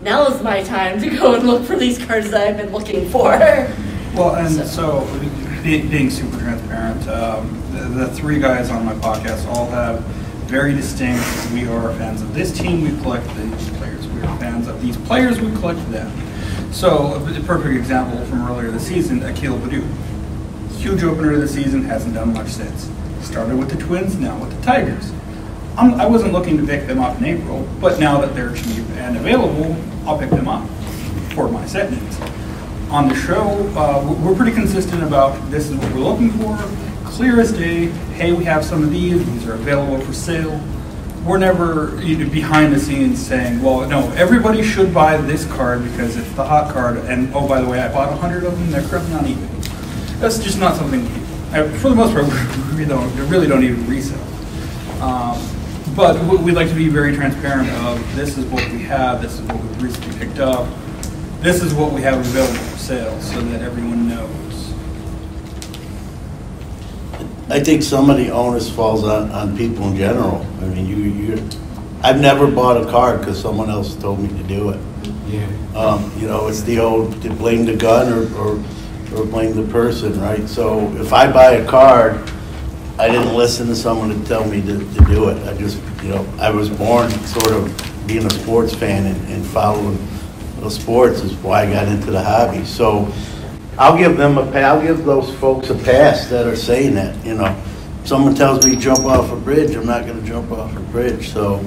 now is my time to go and look for these cards that I've been looking for. Well, and so, so being, being super transparent, um, the, the, three guys on my podcast all have very distinct. We are fans of this team. We collect these players. We are fans of these players. We collect them. So a perfect example from earlier this season, Akil Baddoo. Huge opener of the season, hasn't done much since. Started with the Twins, now with the Tigers. I'm, I was not looking to pick them up in April, but now that they're cheap and available, I'll pick them up for my set needs on the show, uh, we're pretty consistent about this is what we're looking for. Clear as day, hey, we have some of these, these are available for sale. We're never you know, behind the scenes saying, well, no, everybody should buy this card because it's the hot card, and oh, by the way, I bought 100 of them, they're currently on eBay. That's just not something, for the most part, we don't, really don't even resell. Um, but we'd like to be very transparent of this is what we have, this is what we've recently picked up, this is what we have available for sale so that everyone knows. I think some of the onus falls on, on people in general. I mean, you, you, I've never bought a card because someone else told me to do it. Yeah. Um, you know, it's the old to blame the gun or, or, or blame the person, right? So if I buy a card, I didn't listen to someone to tell me to, to do it. I just, you know, I was born sort of being a sports fan and, and following the sports is why I got into the hobby. So I'll give them a I'll give those folks a pass that are saying that. You know, someone tells me jump off a bridge, I'm not going to jump off a bridge. So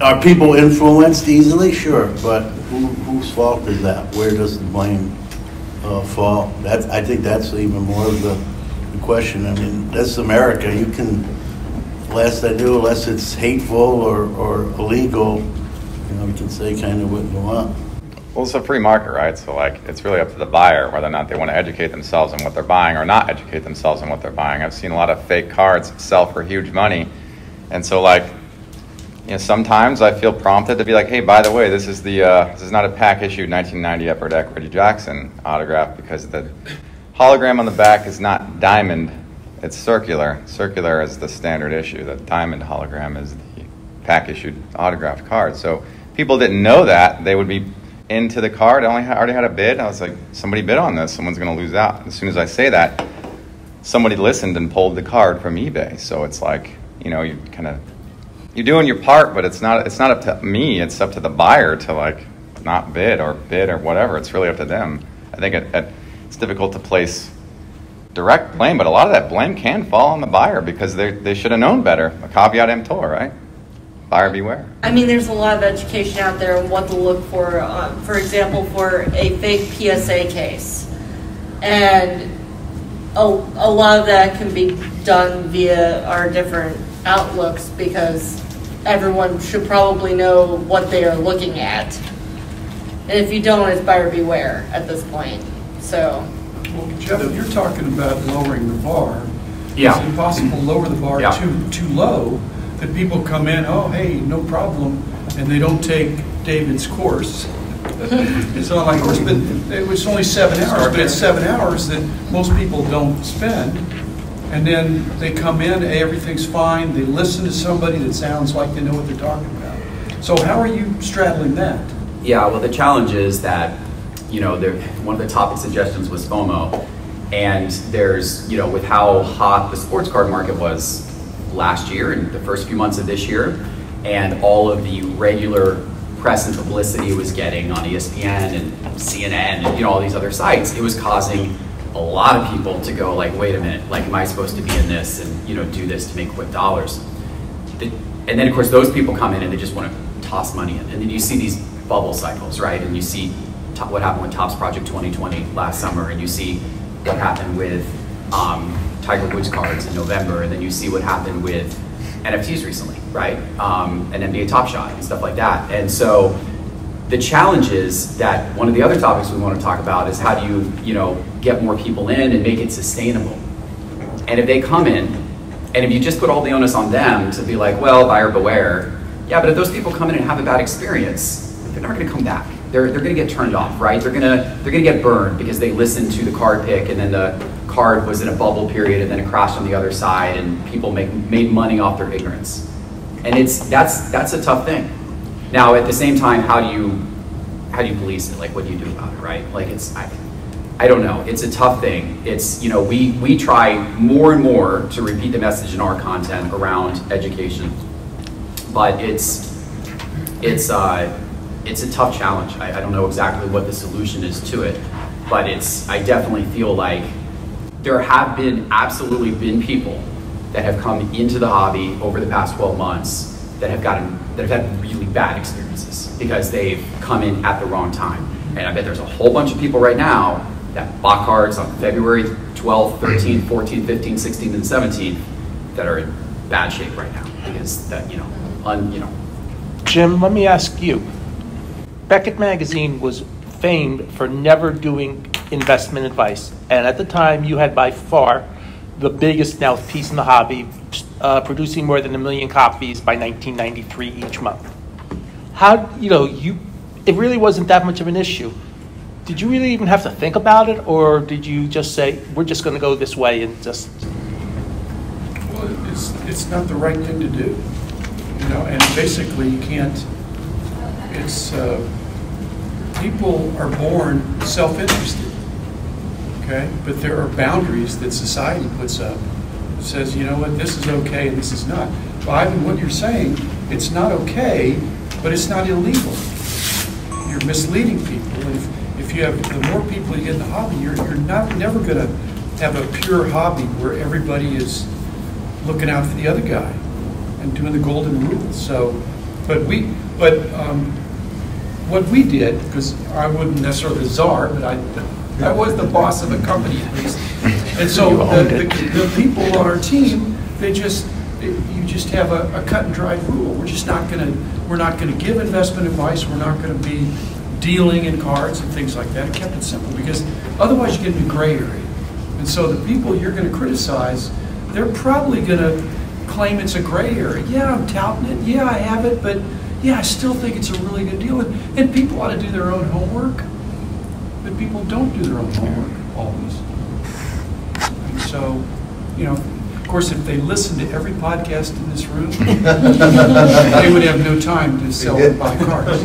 are people influenced easily? Sure, but who, whose fault is that? Where does the blame uh, fall? That I think that's even more of the, the question. I mean, that's America. You can last I do, unless it's hateful or, or illegal, you know, you can say kind of what you want. Well, it's a free market, right? So, like, it's really up to the buyer whether or not they want to educate themselves on what they're buying or not educate themselves on what they're buying. I've seen a lot of fake cards sell for huge money. And so, like, you know, sometimes I feel prompted to be like, hey, by the way, this is the uh, this is not a pack issued 1990 Upper Deck Reggie Jackson autograph because the hologram on the back is not diamond, it's circular. Circular is the standard issue. The diamond hologram is the pack issued autographed card. So people didn't know that they would be into the card. I only had, already had a bid. I was like, somebody bid on this. Someone's going to lose out. As soon as I say that, somebody listened and pulled the card from eBay. So it's like, you know, you kind of you're doing your part, but it's not it's not up to me. It's up to the buyer to like not bid or bid or whatever. It's really up to them. I think it, it, it's difficult to place direct blame, but a lot of that blame can fall on the buyer because they they should have known better. A caveat emptor, right? Buyer beware. I mean, there's a lot of education out there on what to look for. Um, for example, for a fake PSA case, and a, a lot of that can be done via our different outlooks because everyone should probably know what they are looking at. And if you don't, it's buyer beware at this point. So. Well, Jeff, you're talking about lowering the bar. Yeah. It's impossible to lower the bar Yeah. too, too low, that people come in, oh, hey, no problem, and they don't take David's course. It's not like, it's been, it was only seven hours, but it's seven hours that most people don't spend. And then they come in, hey, everything's fine, they listen to somebody that sounds like they know what they're talking about. So how are you straddling that? Yeah, well, the challenge is that, you know, there, one of the topic suggestions was FOMO. And there's, you know, with how hot the sports card market was last year and the first few months of this year, and all of the regular press and publicity it was getting on ESPN and CNN and, you know, all these other sites, it was causing a lot of people to go like, wait a minute, like, am I supposed to be in this and, you know, do this to make quick dollars? And then, of course, those people come in and they just want to toss money in. And then you see these bubble cycles, right? And you see what happened with Topps Project 2020 last summer, and you see what happened with um, Tiger Woods cards in November, and then you see what happened with NFTs recently, right? Um, and NBA Top Shot and stuff like that. And so the challenge is that one of the other topics we want to talk about is how do you, you know, get more people in and make it sustainable. And if they come in, and if you just put all the onus on them to be like, well, buyer beware, yeah, but if those people come in and have a bad experience, they're not going to come back. They're, they're going to get turned off, right? They're going to they're going to get burned because they listened to the card pick and then the card was in a bubble period and then it crashed on the other side and people make, made money off their ignorance. And it's that's that's a tough thing. Now, at the same time, how do you how do you police it? Like, what do you do about it, right? Like, it's I, I don't know. It's a tough thing. It's you know we we try more and more to repeat the message in our content around education, but it's it's uh, it's a tough challenge. I, I don't know exactly what the solution is to it, but it's I definitely feel like there have been absolutely been people that have come into the hobby over the past 12 months that have gotten that have had really bad experiences because they've come in at the wrong time. And I bet there's a whole bunch of people right now that bought cards on February 12th, 13th, 14th, 15th, 16th, and 17th that are in bad shape right now because that, you know, un, you know, Jim, let me ask you. Beckett Magazine was famed for never doing investment advice. And at the time, you had by far the biggest mouthpiece in the hobby, uh, producing more than a million copies by 1993 each month. How, you know, you, it really wasn't that much of an issue. Did you really even have to think about it, or did you just say, we're just going to go this way and just Well, it's, it's not the right thing to do, you know, and basically you can't, it's, uh, people are born self-interested, okay? But there are boundaries that society puts up, says, you know what, this is okay and this is not. Well, Ivan, what you're saying, it's not okay, but it's not illegal. You're misleading people, if, if you have, the more people you get in the hobby, you're, you're not, never gonna have a pure hobby where everybody is looking out for the other guy and doing the golden rule. So, but we, but um, what we did, because I wasn't necessarily the czar, but I, I was the boss of a company at least. And so the, the, the people on our team, they just, you just have a, a cut and dried rule. We're just not gonna, we're not gonna give investment advice. We're not gonna be dealing in cards and things like that. I kept it simple because otherwise you get into gray area. And so the people you're gonna criticize, they're probably gonna claim it's a gray area. Yeah, I'm touting it. Yeah, I have it, but yeah, I still think it's a really good deal. And, and people ought to do their own homework, but people don't do their own homework always. And so, you know, of course, if they listened to every podcast in this room, they would have no time to sell and buy cars.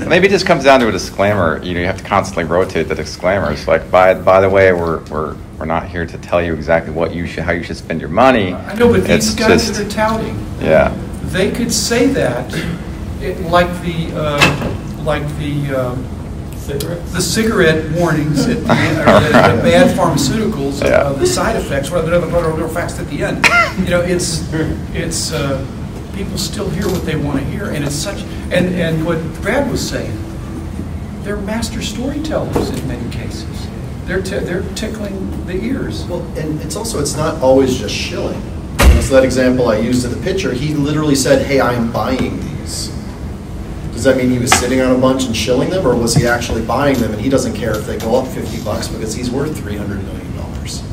Maybe it just comes down to a disclaimer. You know, you have to constantly rotate the disclaimers. Like, by by the way, we're we're we're not here to tell you exactly what you should how you should spend your money. I know, but these It's guys just- that are touting, Yeah. they could say that, it- like the, uh, like the, um, the cigarette warnings, at the end, or the the bad pharmaceuticals, uh, the side effects, what they're they're real fast at the end. You know, it's, it's, uh, people still hear what they want to hear, and it's such, and, and what Brad was saying, they're master storytellers in many cases. They're, ti- they're tickling the ears. Well, and it's also, it's not always just shilling. You know, So that example I used in the picture, he literally said, hey, I'm buying these. Does that mean he was sitting on a bunch and shilling them, or was he actually buying them and he doesn't care if they go up 50 bucks because he's worth 300 million dollars?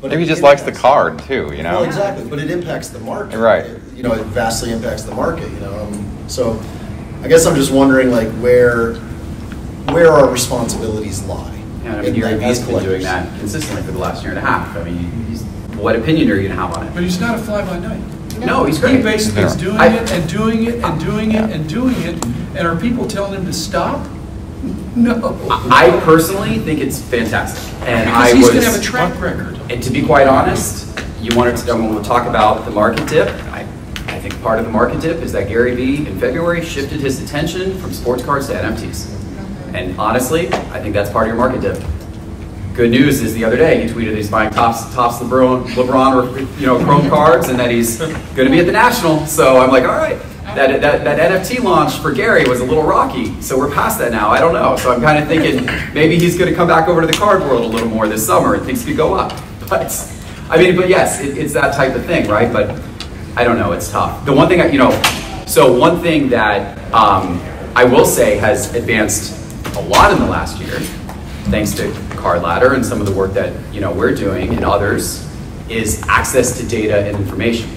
But Maybe he just likes the card too. You know. Well, exactly, but it impacts the market. Right. You know, it vastly impacts the market, you know, um, so I guess I'm just wondering like where, where our responsibilities lie. And I mean, in Gary that Vee's as been doing that consistently for the last year and a half. I mean, he's, what opinion are you gonna have on it? But he's not a fly-by-night. No, he's He basically is doing I- it and doing it and doing it and doing it, and are people telling him to stop? No. I personally think it's fantastic, and Because I he's was. gonna have a track record. And to be quite honest, you wanted to, when we talk about the market dip, I, I think part of the market dip is that Gary Vee in February shifted his attention from sports cards to NFTs. And honestly, I think that's part of your market dip. Good news is the other day he tweeted he's buying Topps Topps LeBron LeBron or you know Chrome cards and that he's going to be at the National. So I'm like, all right, that, that that NFT launch for Gary was a little rocky. So we're past that now. I don't know. So I'm kind of thinking maybe he's going to come back over to the card world a little more this summer and things could go up. But I mean, but yes, it, it's that type of thing, right? But I don't know. It's tough. The one thing I, you know, so one thing that um, I will say has advanced a lot in the last year, thanks to Card Ladder and some of the work that you know we're doing and others, is access to data and information.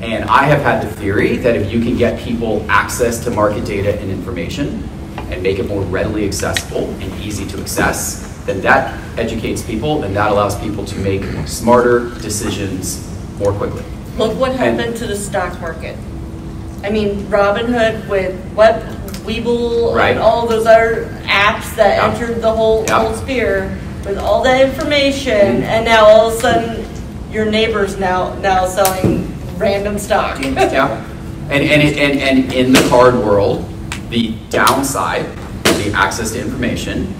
And I have had the theory that if you can get people access to market data and information and make it more readily accessible and easy to access, then that educates people and that allows people to make smarter decisions more quickly. Look what happened to the stock market. I mean, Robinhood with what Webull Right. and all those other apps that Yeah. entered the whole Yeah. whole sphere with all that information, mm-hmm. and now all of a sudden your neighbor's now now selling random stock. Yeah. And, and, it- and, and in the card world, the downside, the access to information,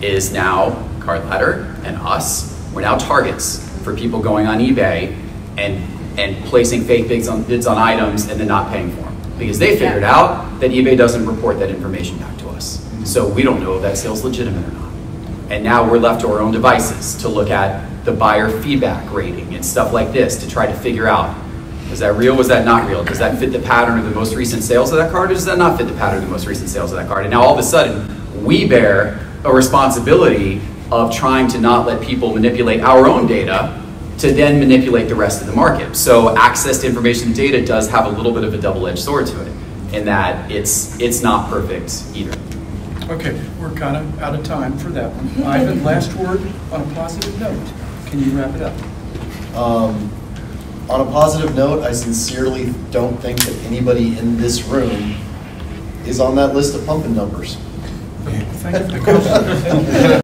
is now Card Ladder and us. We're now targets for people going on eBay and, and placing fake bids on, bids on items and then not paying for them. Because they figured out that eBay doesn't report that information back to us. So we don't know if that sale's legitimate or not. And now we're left to our own devices to look at the buyer feedback rating and stuff like this to try to figure out was that real? Was that not real? Does that fit the pattern of the most recent sales of that card, or does that not fit the pattern of the most recent sales of that card? And now all of a sudden, we bear a responsibility of trying to not let people manipulate our own data to then manipulate the rest of the market. So access to information and data does have a little bit of a double-edged sword to it, in that it's it's not perfect either. Okay, we're kind of out of time for that one. Ivan, last word on a positive note. Can you wrap it up? Um, on a positive note, I sincerely don't think that anybody in this room is on that list of pumping numbers. Thank you for the question.